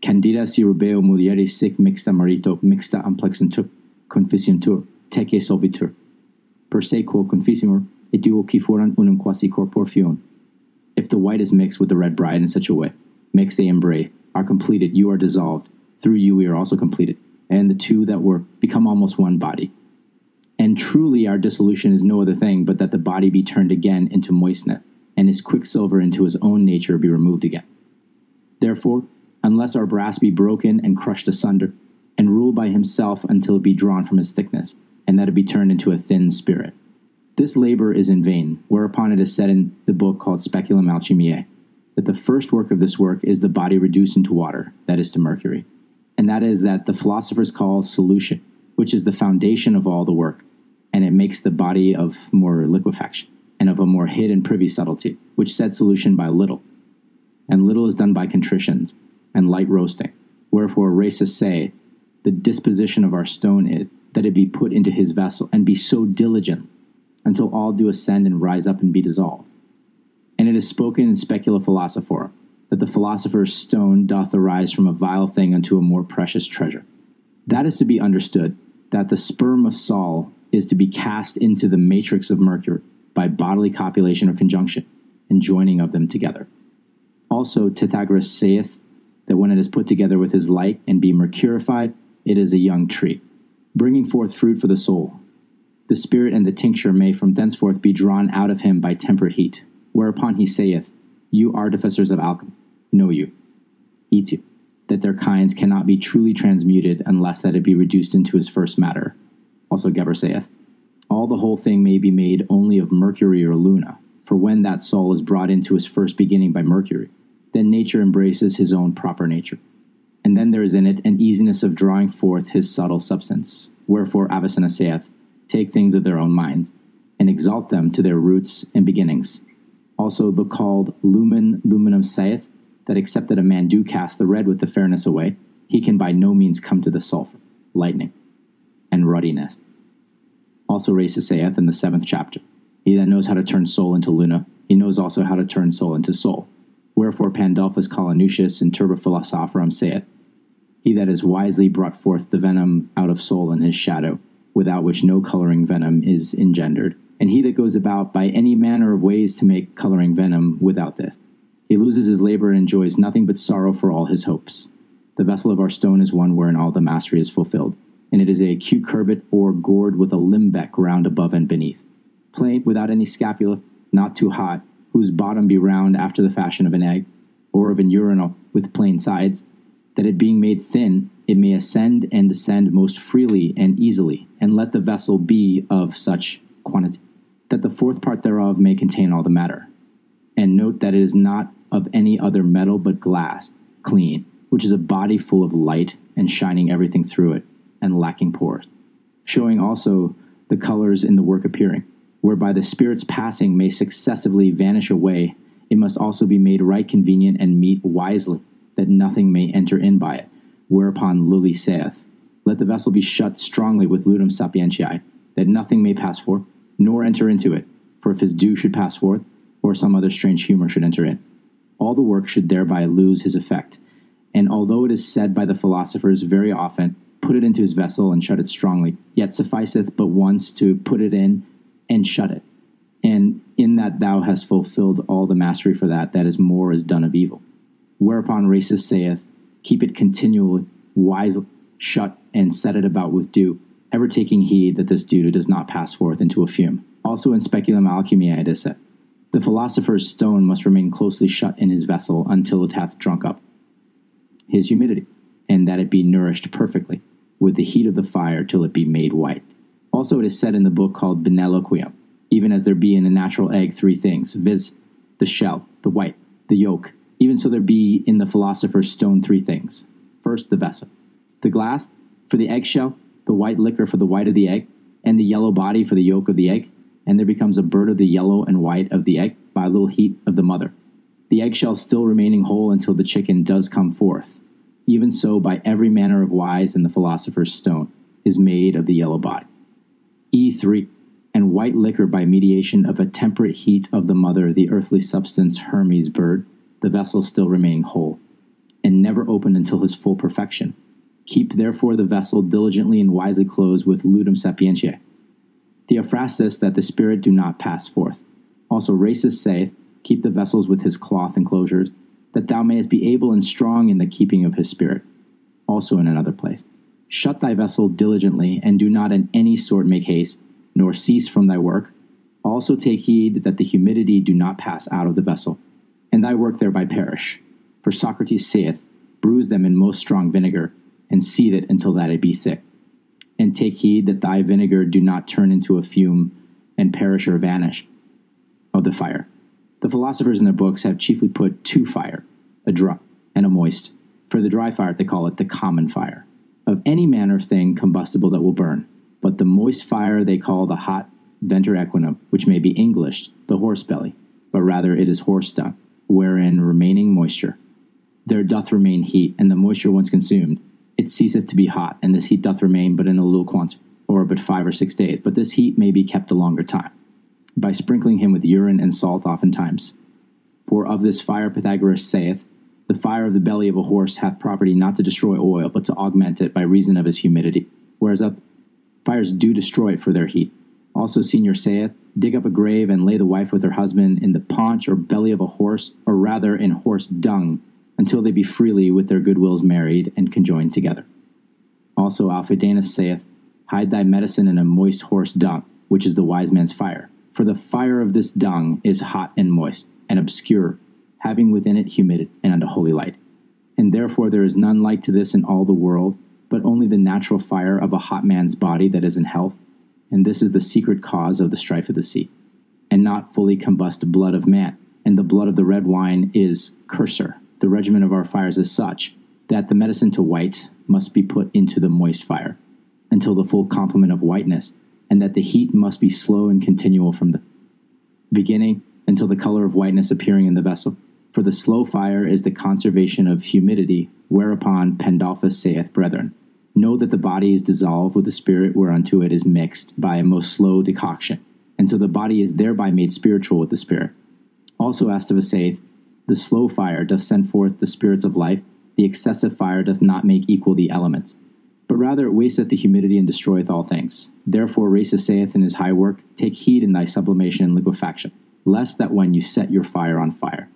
Candida si rubeo mulieris sic mixta marito mixta amplexentur conficientur tece solvitur. Per se quo confisimur, et duo qui foran unum quasi corpor. If the white is mixed with the red bride in such a way, mixed they embrace, are completed, you are dissolved. Through you we are also completed, and the two that were become almost one body. And truly our dissolution is no other thing but that the body be turned again into moistness, and his quicksilver into his own nature be removed again. Therefore, unless our brass be broken and crushed asunder, and ruled by himself until it be drawn from his thickness, and that it be turned into a thin spirit. This labor is in vain, whereupon it is said in the book called Speculum Alchemiae, that the first work of this work is the body reduced into water, that is to mercury, and that is that the philosophers call solution, which is the foundation of all the work, and it makes the body of more liquefaction, and of a more hid and privy subtlety, which said solution by little. And little is done by contritions, and light roasting. Wherefore Rhasis say, the disposition of our stone is that it be put into his vessel, and be so diligent until all do ascend and rise up and be dissolved. And it is spoken in Specula Philosophorum that the philosopher's stone doth arise from a vile thing unto a more precious treasure. That is to be understood, that the sperm of Sol is to be cast into the matrix of Mercury by bodily copulation or conjunction, and joining of them together. Also, Pythagoras saith that when it is put together with his light and be mercurified, it is a young tree, bringing forth fruit for the soul. The spirit and the tincture may from thenceforth be drawn out of him by temperate heat. Whereupon he saith, You artificers of alchemy, know you, eat you, that their kinds cannot be truly transmuted unless that it be reduced into his first matter. Also Geber saith, All the whole thing may be made only of mercury or luna, for when that soul is brought into his first beginning by mercury, then nature embraces his own proper nature. And then there is in it an easiness of drawing forth his subtle substance. Wherefore Avicenna saith, Take things of their own mind and exalt them to their roots and beginnings. Also the called Lumen Luminum saith, that except that a man do cast the red with the fairness away, he can by no means come to the sulphur, lightning, and ruddiness. Also Rhasis saith in the seventh chapter, He that knows how to turn soul into Luna, he knows also how to turn soul into soul. Wherefore Pandolphus Colonucius in Turba Philosophorum saith, He that has wisely brought forth the venom out of soul in his shadow, without which no coloring venom is engendered, and he that goes about by any manner of ways to make coloring venom without this. He loses his labor and enjoys nothing but sorrow for all his hopes. The vessel of our stone is one wherein all the mastery is fulfilled, and it is a cucurbit or gourd with a limbeck round above and beneath. Plain, without any scapula, not too hot, whose bottom be round after the fashion of an egg, or of an urinal with plain sides, that it being made thin, it may ascend and descend most freely and easily, and let the vessel be of such quantity, that the fourth part thereof may contain all the matter. And note that it is not of any other metal but glass, clean, which is a body full of light and shining everything through it, and lacking pores, showing also the colors in the work appearing whereby the spirits passing may successively vanish away, it must also be made right convenient and meet wisely, that nothing may enter in by it. Whereupon Lully saith, Let the vessel be shut strongly with lutum sapientiae, that nothing may pass forth, nor enter into it, for if his dew should pass forth, or some other strange humor should enter in, all the work should thereby lose his effect. And although it is said by the philosophers very often, Put it into his vessel and shut it strongly, yet sufficeth but once to put it in and shut it. And in that thou hast fulfilled all the mastery for that, that is more is done of evil. Whereupon Rhasis saith, Keep it continually, wisely, shut, and set it about with dew, ever taking heed that this dew does not pass forth into a fume. Also in Speculum Alchemiae it is said, The philosopher's stone must remain closely shut in his vessel until it hath drunk up his humidity, and that it be nourished perfectly, with the heat of the fire till it be made white. Also, it is said in the book called Beneloquium, even as there be in a natural egg three things, viz., the shell, the white, the yolk, even so there be in the philosopher's stone three things. First, the vessel, the glass for the eggshell, the white liquor for the white of the egg, and the yellow body for the yolk of the egg, and there becomes a bird of the yellow and white of the egg by a little heat of the mother. The eggshell still remaining whole until the chicken does come forth. Even so, by every manner of wise in the philosopher's stone is made of the yellow body. E3, and white liquor by mediation of a temperate heat of the mother, the earthly substance Hermes bird, the vessel still remaining whole, and never opened until his full perfection. Keep therefore the vessel diligently and wisely closed with lutum sapientiae. Theophrastus, that the spirit do not pass forth. Also Rhasis saith, Keep the vessels with his cloth enclosures, that thou mayest be able and strong in the keeping of his spirit. Also in another place. Shut thy vessel diligently, and do not in any sort make haste, nor cease from thy work. Also take heed that the humidity do not pass out of the vessel, and thy work thereby perish. For Socrates saith, Bruise them in most strong vinegar, and seethe it until that it be thick. And take heed that thy vinegar do not turn into a fume, and perish or vanish of the fire. The philosophers in their books have chiefly put two fire, a dry and a moist. For the dry fire, they call it the common fire of any manner of thing combustible that will burn. But the moist fire they call the hot venter equinum, which may be Englished the horse belly, but rather it is horse dung, wherein remaining moisture. There doth remain heat, and the moisture once consumed, it ceaseth to be hot, and this heat doth remain but in a little quantity, or but five or six days. But this heat may be kept a longer time, by sprinkling him with urine and salt oftentimes. For of this fire Pythagoras saith, the fire of the belly of a horse hath property not to destroy oil, but to augment it by reason of his humidity. Whereas up fires do destroy it for their heat. Also, Senior saith, Dig up a grave and lay the wife with her husband in the paunch or belly of a horse, or rather in horse dung, until they be freely with their good wills married and conjoined together. Also, Alphidanus saith, Hide thy medicine in a moist horse dung, which is the wise man's fire. For the fire of this dung is hot and moist, and obscure, having within it humidity and unto holy light. And therefore there is none like to this in all the world, but only the natural fire of a hot man's body that is in health, and this is the secret cause of the strife of the sea, and not fully combust blood of man, and the blood of the red wine is cursor. The regimen of our fires is such that the medicine to white must be put into the moist fire until the full complement of whiteness, and that the heat must be slow and continual from the beginning until the color of whiteness appearing in the vessel for the slow fire is the conservation of humidity, whereupon Pandolphus saith, Brethren, know that the body is dissolved with the spirit whereunto it is mixed by a most slow decoction, and so the body is thereby made spiritual with the spirit. Also Astava saith, The slow fire doth send forth the spirits of life, the excessive fire doth not make equal the elements, but rather it wasteth the humidity and destroyeth all things. Therefore Rhasis saith in his high work, Take heed in thy sublimation and liquefaction, lest that when you set your fire on fire,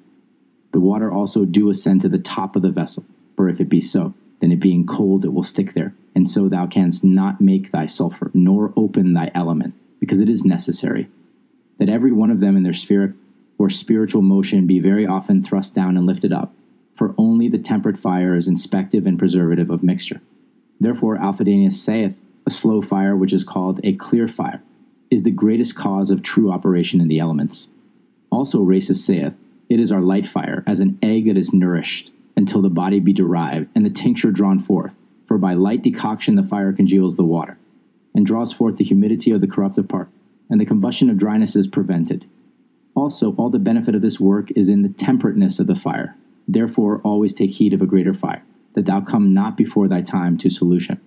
the water also do ascend to the top of the vessel, for if it be so, then it being cold it will stick there, and so thou canst not make thy sulfur, nor open thy element, because it is necessary that every one of them in their spheric or spiritual motion be very often thrust down and lifted up, for only the temperate fire is inspective and preservative of mixture. Therefore, Alphidanius saith, a slow fire, which is called a clear fire, is the greatest cause of true operation in the elements. Also, Rhasis saith, it is our light fire, as an egg that is nourished, until the body be derived, and the tincture drawn forth. For by light decoction the fire congeals the water, and draws forth the humidity of the corruptive part, and the combustion of dryness is prevented. Also, all the benefit of this work is in the temperateness of the fire. Therefore, always take heed of a greater fire, that thou come not before thy time to solution,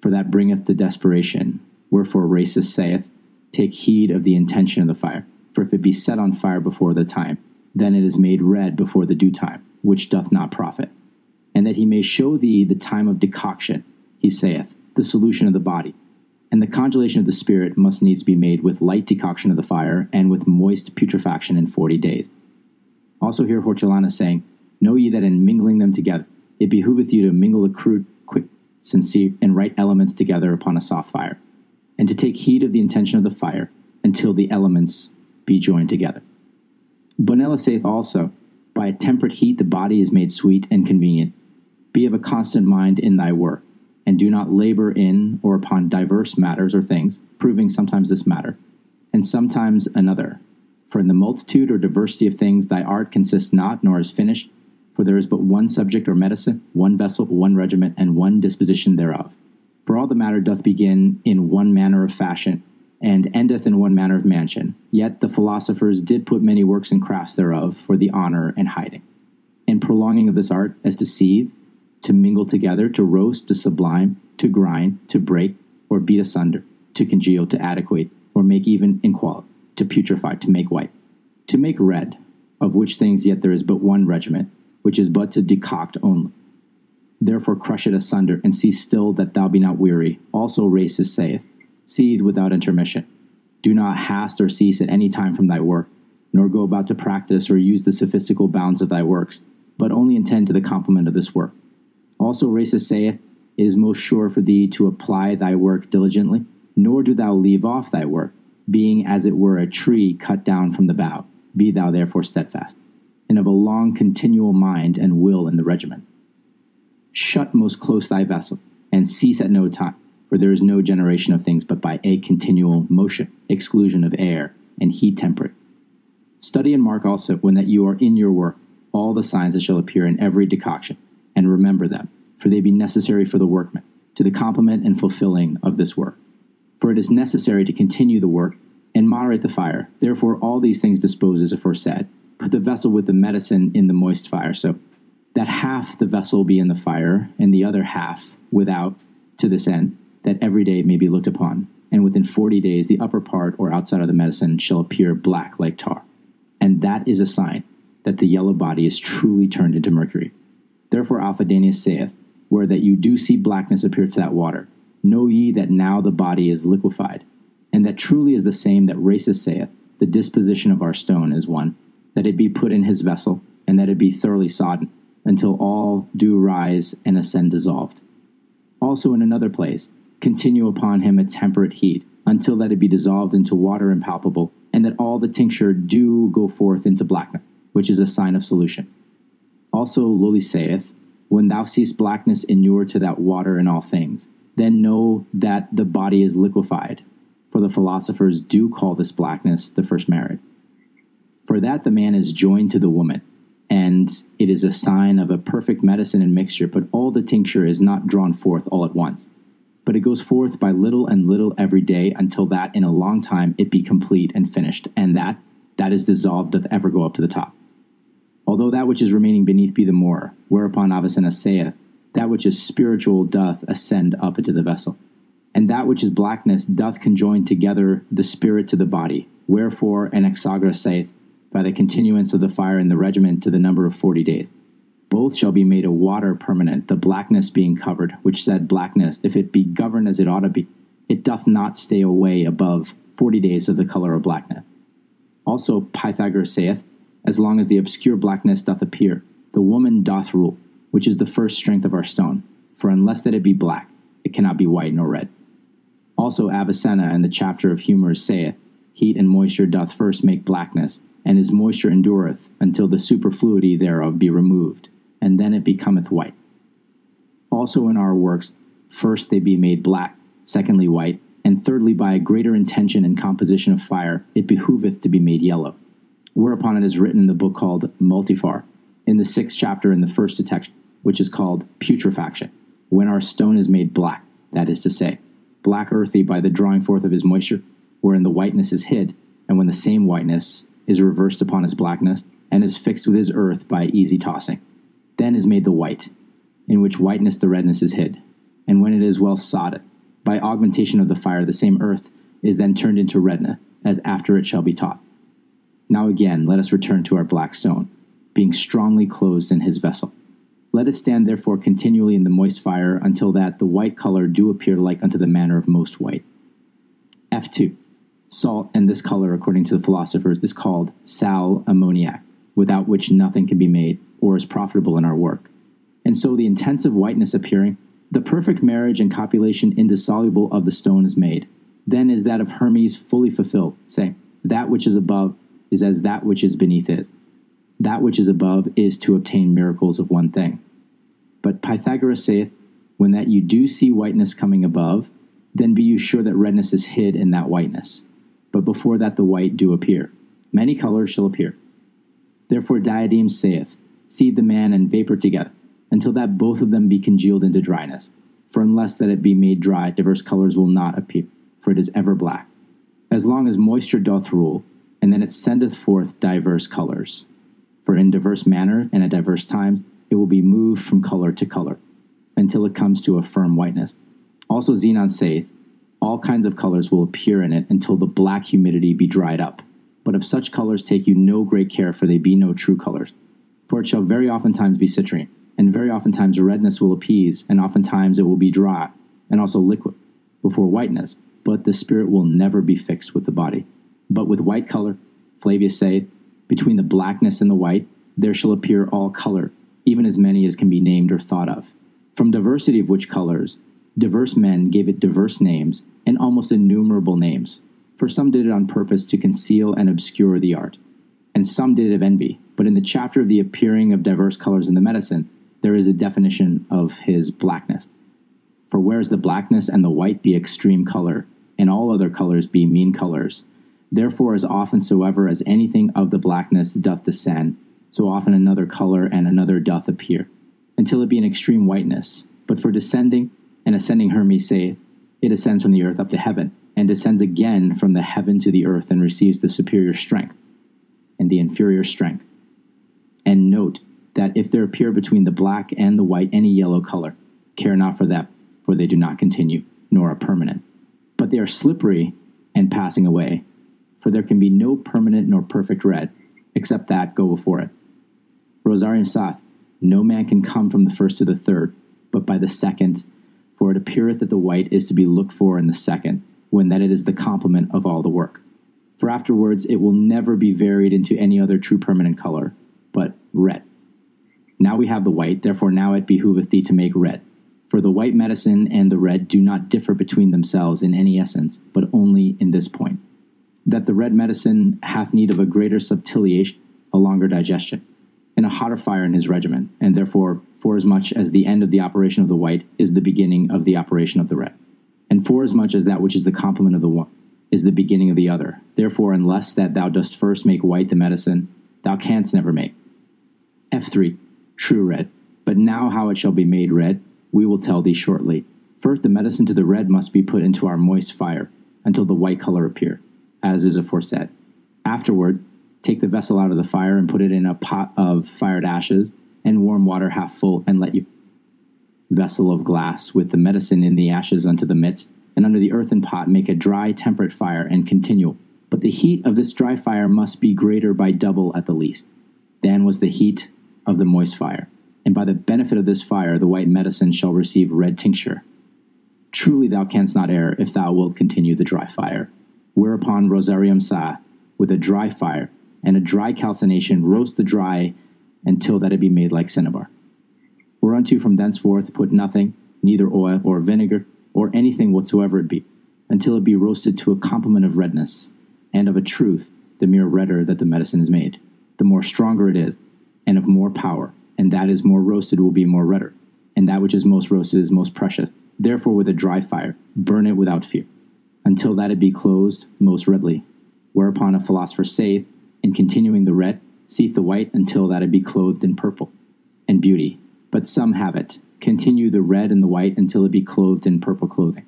for that bringeth to desperation. Wherefore Rhasis saith, Take heed of the intention of the fire, for if it be set on fire before the time, then it is made red before the due time, which doth not profit. And that he may show thee the time of decoction, he saith, the solution of the body. And the congelation of the spirit must needs be made with light decoction of the fire, and with moist putrefaction in forty days. Also hear Hortulanus saying, Know ye that in mingling them together, it behoveth you to mingle the crude, quick, sincere, and right elements together upon a soft fire, and to take heed of the intention of the fire, until the elements be joined together. Bonella saith also, By a temperate heat the body is made sweet and convenient. Be of a constant mind in thy work, and do not labor in or upon diverse matters or things, proving sometimes this matter, and sometimes another. For in the multitude or diversity of things thy art consists not, nor is finished, for there is but one subject or medicine, one vessel, one regiment, and one disposition thereof. For all the matter doth begin in one manner of fashion, and endeth in one manner of mansion. Yet the philosophers did put many works and crafts thereof for the honor and hiding. And prolonging of this art, as to seethe, to mingle together, to roast, to sublime, to grind, to break, or beat asunder, to congeal, to adequate, or make even inquality, to putrefy, to make white, to make red, of which things yet there is but one regiment, which is but to decoct only. Therefore crush it asunder, and see still that thou be not weary. Also Rhasis saith, Seethe without intermission. Do not hast or cease at any time from thy work, nor go about to practice or use the sophistical bounds of thy works, but only intend to the complement of this work. Also Rhasis saith, It is most sure for thee to apply thy work diligently, nor do thou leave off thy work, being as it were a tree cut down from the bough. Be thou therefore steadfast, and of a long continual mind and will in the regimen. Shut most close thy vessel, and cease at no time, for there is no generation of things but by a continual motion, exclusion of air, and heat temperate. Study and mark also, when that you are in your work, all the signs that shall appear in every decoction, and remember them, for they be necessary for the workman, to the complement and fulfilling of this work. For it is necessary to continue the work and moderate the fire. Therefore, all these things dispose as aforesaid. Put the vessel with the medicine in the moist fire, so that half the vessel be in the fire, and the other half without, to this end, that every day may be looked upon. And within forty days, the upper part or outside of the medicine shall appear black like tar. And that is a sign that the yellow body is truly turned into mercury. Therefore, Alphidanius saith, Where that you do see blackness appear to that water, know ye that now the body is liquefied, and that truly is the same that Rhasis saith, The disposition of our stone is one, that it be put in his vessel, and that it be thoroughly sodden, until all do rise and ascend dissolved. Also in another place, continue upon him a temperate heat, until that it be dissolved into water impalpable, and that all the tincture do go forth into blackness, which is a sign of solution. Also Lully saith, When thou seest blackness inure to that water in all things, then know that the body is liquefied, for the philosophers do call this blackness the first merit. For that the man is joined to the woman, and it is a sign of a perfect medicine and mixture, but all the tincture is not drawn forth all at once. But it goes forth by little and little every day until that in a long time it be complete and finished, and that that is dissolved doth ever go up to the top. Although that which is remaining beneath be the more, whereupon Avicenna saith, that which is spiritual doth ascend up into the vessel. And that which is blackness doth conjoin together the spirit to the body, Wherefore, Anaxagoras saith, By the continuance of the fire in the regiment to the number of forty days. Both shall be made a water permanent, the blackness being covered, which said blackness, if it be governed as it ought to be, it doth not stay away above forty days of the color of blackness. Also Pythagoras saith, As long as the obscure blackness doth appear, the woman doth rule, which is the first strength of our stone. For unless that it be black, it cannot be white nor red. Also Avicenna in the chapter of humours saith, Heat and moisture doth first make blackness, and his moisture endureth until the superfluity thereof be removed, and then it becometh white. Also in our works, first they be made black, secondly white, and thirdly by a greater intention and composition of fire, it behoveth to be made yellow. Whereupon it is written in the book called Multifar, in the sixth chapter in the first detection, which is called putrefaction, when our stone is made black, that is to say, black earthy by the drawing forth of his moisture, wherein the whiteness is hid, and when the same whiteness is reversed upon his blackness, and is fixed with his earth by easy tossing. Then is made the white, in which whiteness the redness is hid, and when it is well sodded, by augmentation of the fire, the same earth is then turned into redness, as after it shall be taught. Now again, let us return to our black stone, being strongly closed in his vessel. Let it stand therefore continually in the moist fire until that the white color do appear like unto the manner of most white. F2. Salt, and this color, according to the philosophers, is called sal ammoniac, without which nothing can be made or is profitable in our work. And so the intensive whiteness appearing, the perfect marriage and copulation indissoluble of the stone is made. Then is that of Hermes fully fulfilled, saying, That which is above is as that which is beneath is. That which is above is to obtain miracles of one thing. But Pythagoras saith, When that you do see whiteness coming above, then be you sure that redness is hid in that whiteness. But before that the white do appear, many colors shall appear. Therefore Diodemus saith, Seed the man and vapor together until that both of them be congealed into dryness. For unless that it be made dry, diverse colors will not appear, for it is ever black. As long as moisture doth rule, and then it sendeth forth diverse colors. For in diverse manner and at diverse times it will be moved from color to color, until it comes to a firm whiteness. Also Zenon saith, all kinds of colors will appear in it until the black humidity be dried up. But of such colors take you no great care, for they be no true colors. For it shall very oftentimes be citrine, and very oftentimes redness will appease, and oftentimes it will be dry, and also liquid, before whiteness, but the spirit will never be fixed with the body. But with white color, Flavius saith, between the blackness and the white, there shall appear all color, even as many as can be named or thought of. From diversity of which colors, diverse men gave it diverse names, and almost innumerable names. For some did it on purpose to conceal and obscure the art, and some did it of envy. But in the chapter of the appearing of diverse colors in the medicine, there is a definition of his blackness. For whereas the blackness and the white be extreme color, and all other colors be mean colors, therefore as often soever as anything of the blackness doth descend, so often another color and another doth appear, until it be an extreme whiteness. But for descending and ascending Hermes saith, it ascends from the earth up to heaven, and descends again from the heaven to the earth, and receives the superior strength and the inferior strength. And note that if there appear between the black and the white any yellow color, care not for them, for they do not continue, nor are permanent. But they are slippery and passing away, for there can be no permanent nor perfect red, except that go before it. Rosarium saith, No man can come from the first to the third, but by the second, for it appeareth that the white is to be looked for in the second, when that it is the complement of all the work. For afterwards it will never be varied into any other true permanent color, but red. Now we have the white, therefore now it behoveth thee to make red. For the white medicine and the red do not differ between themselves in any essence, but only in this point that the red medicine hath need of a greater subtiliation, a longer digestion, and a hotter fire in his regimen, and therefore, forasmuch as the end of the operation of the white is the beginning of the operation of the red, and forasmuch as that which is the complement of the one is the beginning of the other, therefore, unless that thou dost first make white the medicine, thou canst never make. F3 true red. But now how it shall be made red, we will tell thee shortly. First, the medicine to the red must be put into our moist fire, until the white color appear, as is aforesaid. Afterwards, take the vessel out of the fire and put it in a pot of fired ashes, and warm water half full, and let you vessel of glass with the medicine in the ashes unto the midst, and under the earthen pot make a dry temperate fire, and continue But the heat of this dry fire must be greater by double at the least than was the heat of the moist fire. And by the benefit of this fire, the white medicine shall receive red tincture. Truly thou canst not err if thou wilt continue the dry fire. Whereupon Rosarium sa, with a dry fire and a dry calcination, roast the dry until that it be made like cinnabar. Whereunto from thenceforth put nothing, neither oil or vinegar, or anything whatsoever it be, until it be roasted to a complement of redness, and of a truth, the mere redder that the medicine is made, the more stronger it is, and of more power, and that is more roasted will be more redder, and that which is most roasted is most precious. Therefore, with a dry fire, burn it without fear, until that it be closed most redly. Whereupon a philosopher saith, in continuing the red, seeth the white until that it be clothed in purple and beauty. But some have it, continue the red and the white until it be clothed in purple clothing.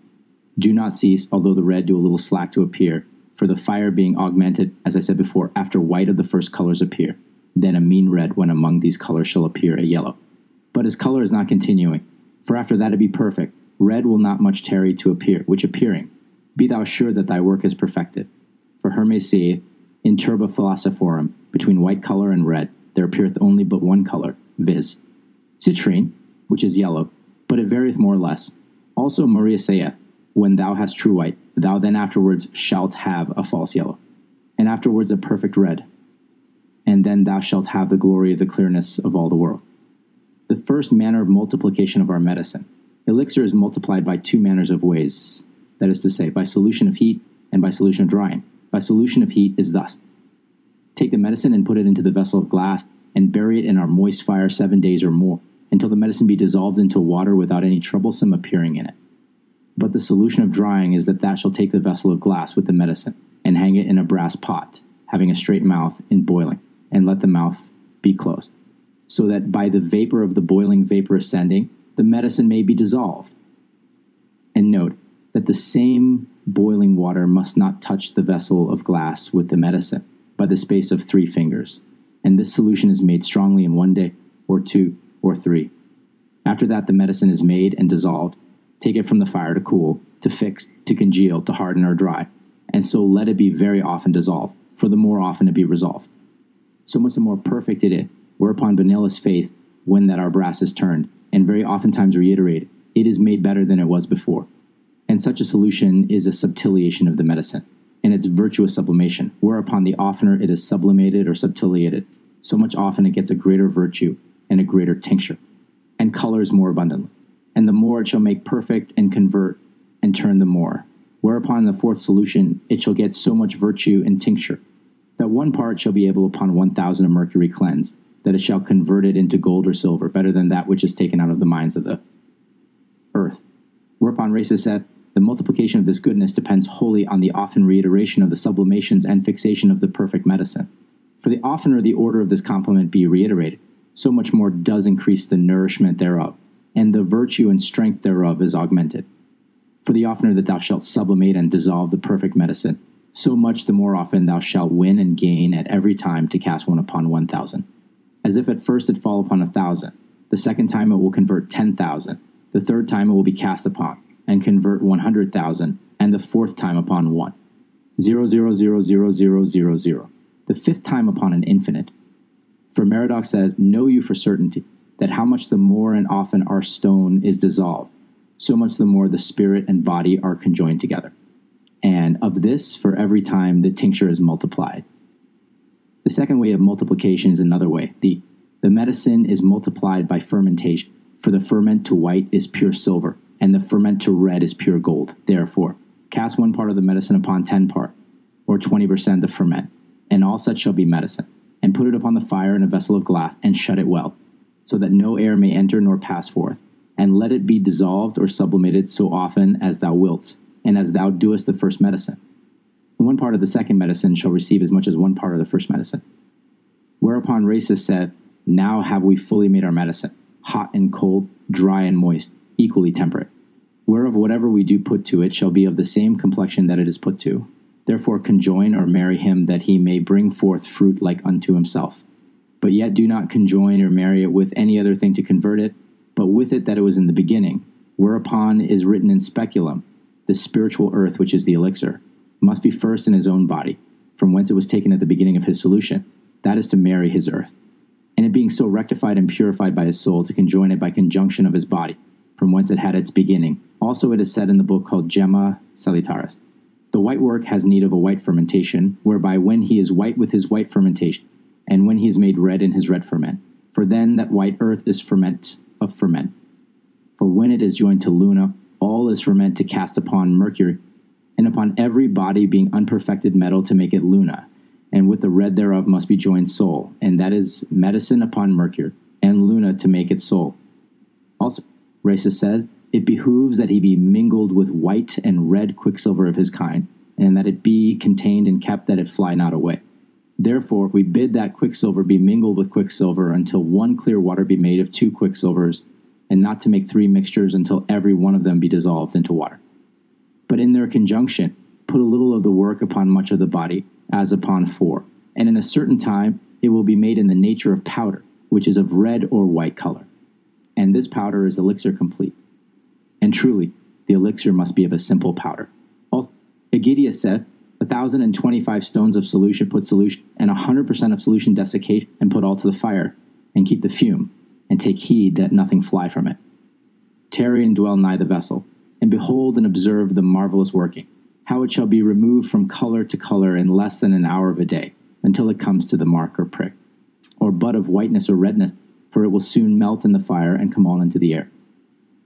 Do not cease, although the red do a little slack to appear, for the fire being augmented, as I said before, after white of the first colors appear. Then a mean red, when among these colors shall appear a yellow. But his color is not continuing, for after that it be perfect, red will not much tarry to appear, which appearing, be thou sure that thy work is perfected. For Hermes saith, in turba philosophorum, between white color and red, there appeareth only but one color, viz., citrine, which is yellow, but it varieth more or less. Also Maria saith, When thou hast true white, thou then afterwards shalt have a false yellow, and afterwards a perfect red, and then thou shalt have the glory of the clearness of all the world. The first manner of multiplication of our medicine. Elixir is multiplied by two manners of ways, that is to say, by solution of heat and by solution of drying by solution of heat is thus Take the medicine and put it into the vessel of glass, and bury it in our moist fire seven days or more, until the medicine be dissolved into water without any troublesome appearing in it. But the solution of drying is that thou shalt take the vessel of glass with the medicine, and hang it in a brass pot, having a straight mouth in boiling, and let the mouth be closed, so that by the vapor of the boiling vapor ascending, the medicine may be dissolved. And note that the same boiling water must not touch the vessel of glass with the medicine by the space of three fingers, and this solution is made strongly in one day, or two, or three. After that, the medicine is made and dissolved. Take it from the fire to cool, to fix, to congeal, to harden or dry, and so let it be very often dissolved, for the more often it be resolved. So much the more perfect it is, whereupon Bonellus faith, when that our brass is turned, and very oftentimes reiterated, it is made better than it was before and such a solution is a subtiliation of the medicine, and its virtuous sublimation, whereupon the oftener it is sublimated or subtiliated, so much often it gets a greater virtue and a greater tincture, and colors more abundantly. And the more it shall make perfect and convert and turn the more, whereupon the fourth solution it shall get so much virtue and tincture, that one part shall be able upon one thousand of mercury cleanse, that it shall convert it into gold or silver, better than that which is taken out of the mines of the earth. Whereupon Rhasis said, the multiplication of this goodness depends wholly on the often reiteration of the sublimations and fixation of the perfect medicine. For the oftener the order of this complement be reiterated, so much more does increase the nourishment thereof, and the virtue and strength thereof is augmented. For the oftener that thou shalt sublimate and dissolve the perfect medicine, so much the more often thou shalt win and gain at every time to cast one upon one thousand. As if at first it fall upon a thousand, the second time it will convert ten thousand, the third time it will be cast upon, and convert 100,000, and the fourth time upon 1. 0, 0, 0, 0, 0, 0, 0. The fifth time upon an infinite. For Merodach says, Know you for certainty that how much the more and often our stone is dissolved, so much the more the spirit and body are conjoined together. And of this, for every time the tincture is multiplied. The second way of multiplication is another way. The, the medicine is multiplied by fermentation, for the ferment to white is pure silver, and the ferment to red is pure gold. Therefore, cast one part of the medicine upon ten part, or twenty percent the ferment, and all such shall be medicine, and put it upon the fire in a vessel of glass, and shut it well, so that no air may enter nor pass forth, and let it be dissolved or sublimated so often as thou wilt, and as thou doest the first medicine. And one part of the second medicine shall receive as much as one part of the first medicine. Whereupon Rhasis said, Now have we fully made our medicine, hot and cold, dry and moist, equally temperate whereof whatever we do put to it shall be of the same complexion that it is put to. Therefore conjoin or marry him that he may bring forth fruit like unto himself. But yet do not conjoin or marry it with any other thing to convert it, but with it that it was in the beginning, whereupon is written in speculum, the spiritual earth which is the elixir, must be first in his own body, from whence it was taken at the beginning of his solution, that is to marry his earth. And it being so rectified and purified by his soul, to conjoin it by conjunction of his body, from whence it had its beginning. Also, it is said in the book called Gemma Salutaris. The white work has need of a white fermentation, whereby when he is white with his white fermentation, and when he is made red in his red ferment, for then that white earth is ferment of ferment. For when it is joined to Luna, all is ferment to cast upon Mercury, and upon every body being unperfected metal to make it Luna, and with the red thereof must be joined Sol, and that is medicine upon Mercury, and Luna to make it Sol. Also, Rhasis says, It behooves that he be mingled with white and red quicksilver of his kind, and that it be contained and kept that it fly not away. Therefore, we bid that quicksilver be mingled with quicksilver until one clear water be made of two quicksilvers, and not to make three mixtures until every one of them be dissolved into water. But in their conjunction, put a little of the work upon much of the body, as upon four, and in a certain time it will be made in the nature of powder, which is of red or white color. And this powder is elixir complete. And truly, the elixir must be of a simple powder. Also, said, a thousand and twenty-five stones of solution put solution, and a hundred percent of solution desiccate, and put all to the fire, and keep the fume, and take heed that nothing fly from it. Tarry and dwell nigh the vessel, and behold and observe the marvelous working, how it shall be removed from color to color in less than an hour of a day, until it comes to the mark or prick, or bud of whiteness or redness, for it will soon melt in the fire and come all into the air.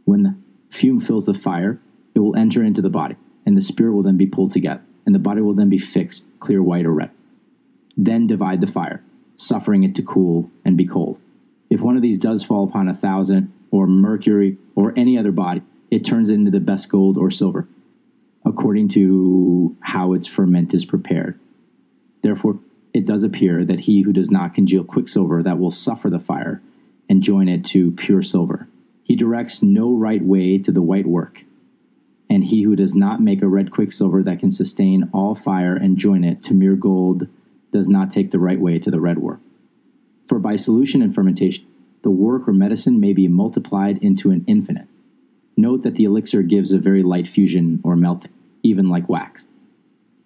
When the fume fills the fire, it will enter into the body, and the spirit will then be pulled together, and the body will then be fixed, clear white or red. Then divide the fire, suffering it to cool and be cold. If one of these does fall upon a thousand, or mercury, or any other body, it turns into the best gold or silver, according to how its ferment is prepared. Therefore, it does appear that he who does not congeal quicksilver that will suffer the fire and join it to pure silver. He directs no right way to the white work. And he who does not make a red quicksilver that can sustain all fire and join it to mere gold does not take the right way to the red work. For by solution and fermentation, the work or medicine may be multiplied into an infinite. Note that the elixir gives a very light fusion or melting, even like wax.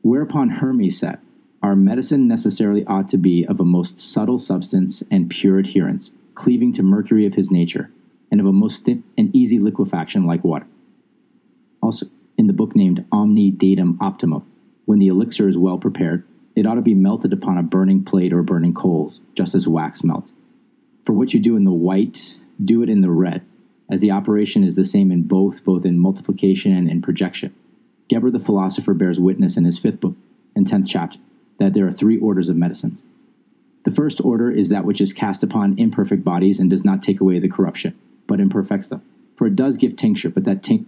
Whereupon Hermes said, Our medicine necessarily ought to be of a most subtle substance and pure adherence, cleaving to mercury of his nature, and of a most thin and easy liquefaction like water. Also, in the book named Omne Datum Optimum, when the elixir is well prepared, it ought to be melted upon a burning plate or burning coals, just as wax melts. For what you do in the white, do it in the red, as the operation is the same in both, both in multiplication and in projection. Geber the philosopher bears witness in his fifth book and tenth chapter that there are three orders of medicines. The first order is that which is cast upon imperfect bodies and does not take away the corruption, but imperfects them. For it does give tincture, but that tincture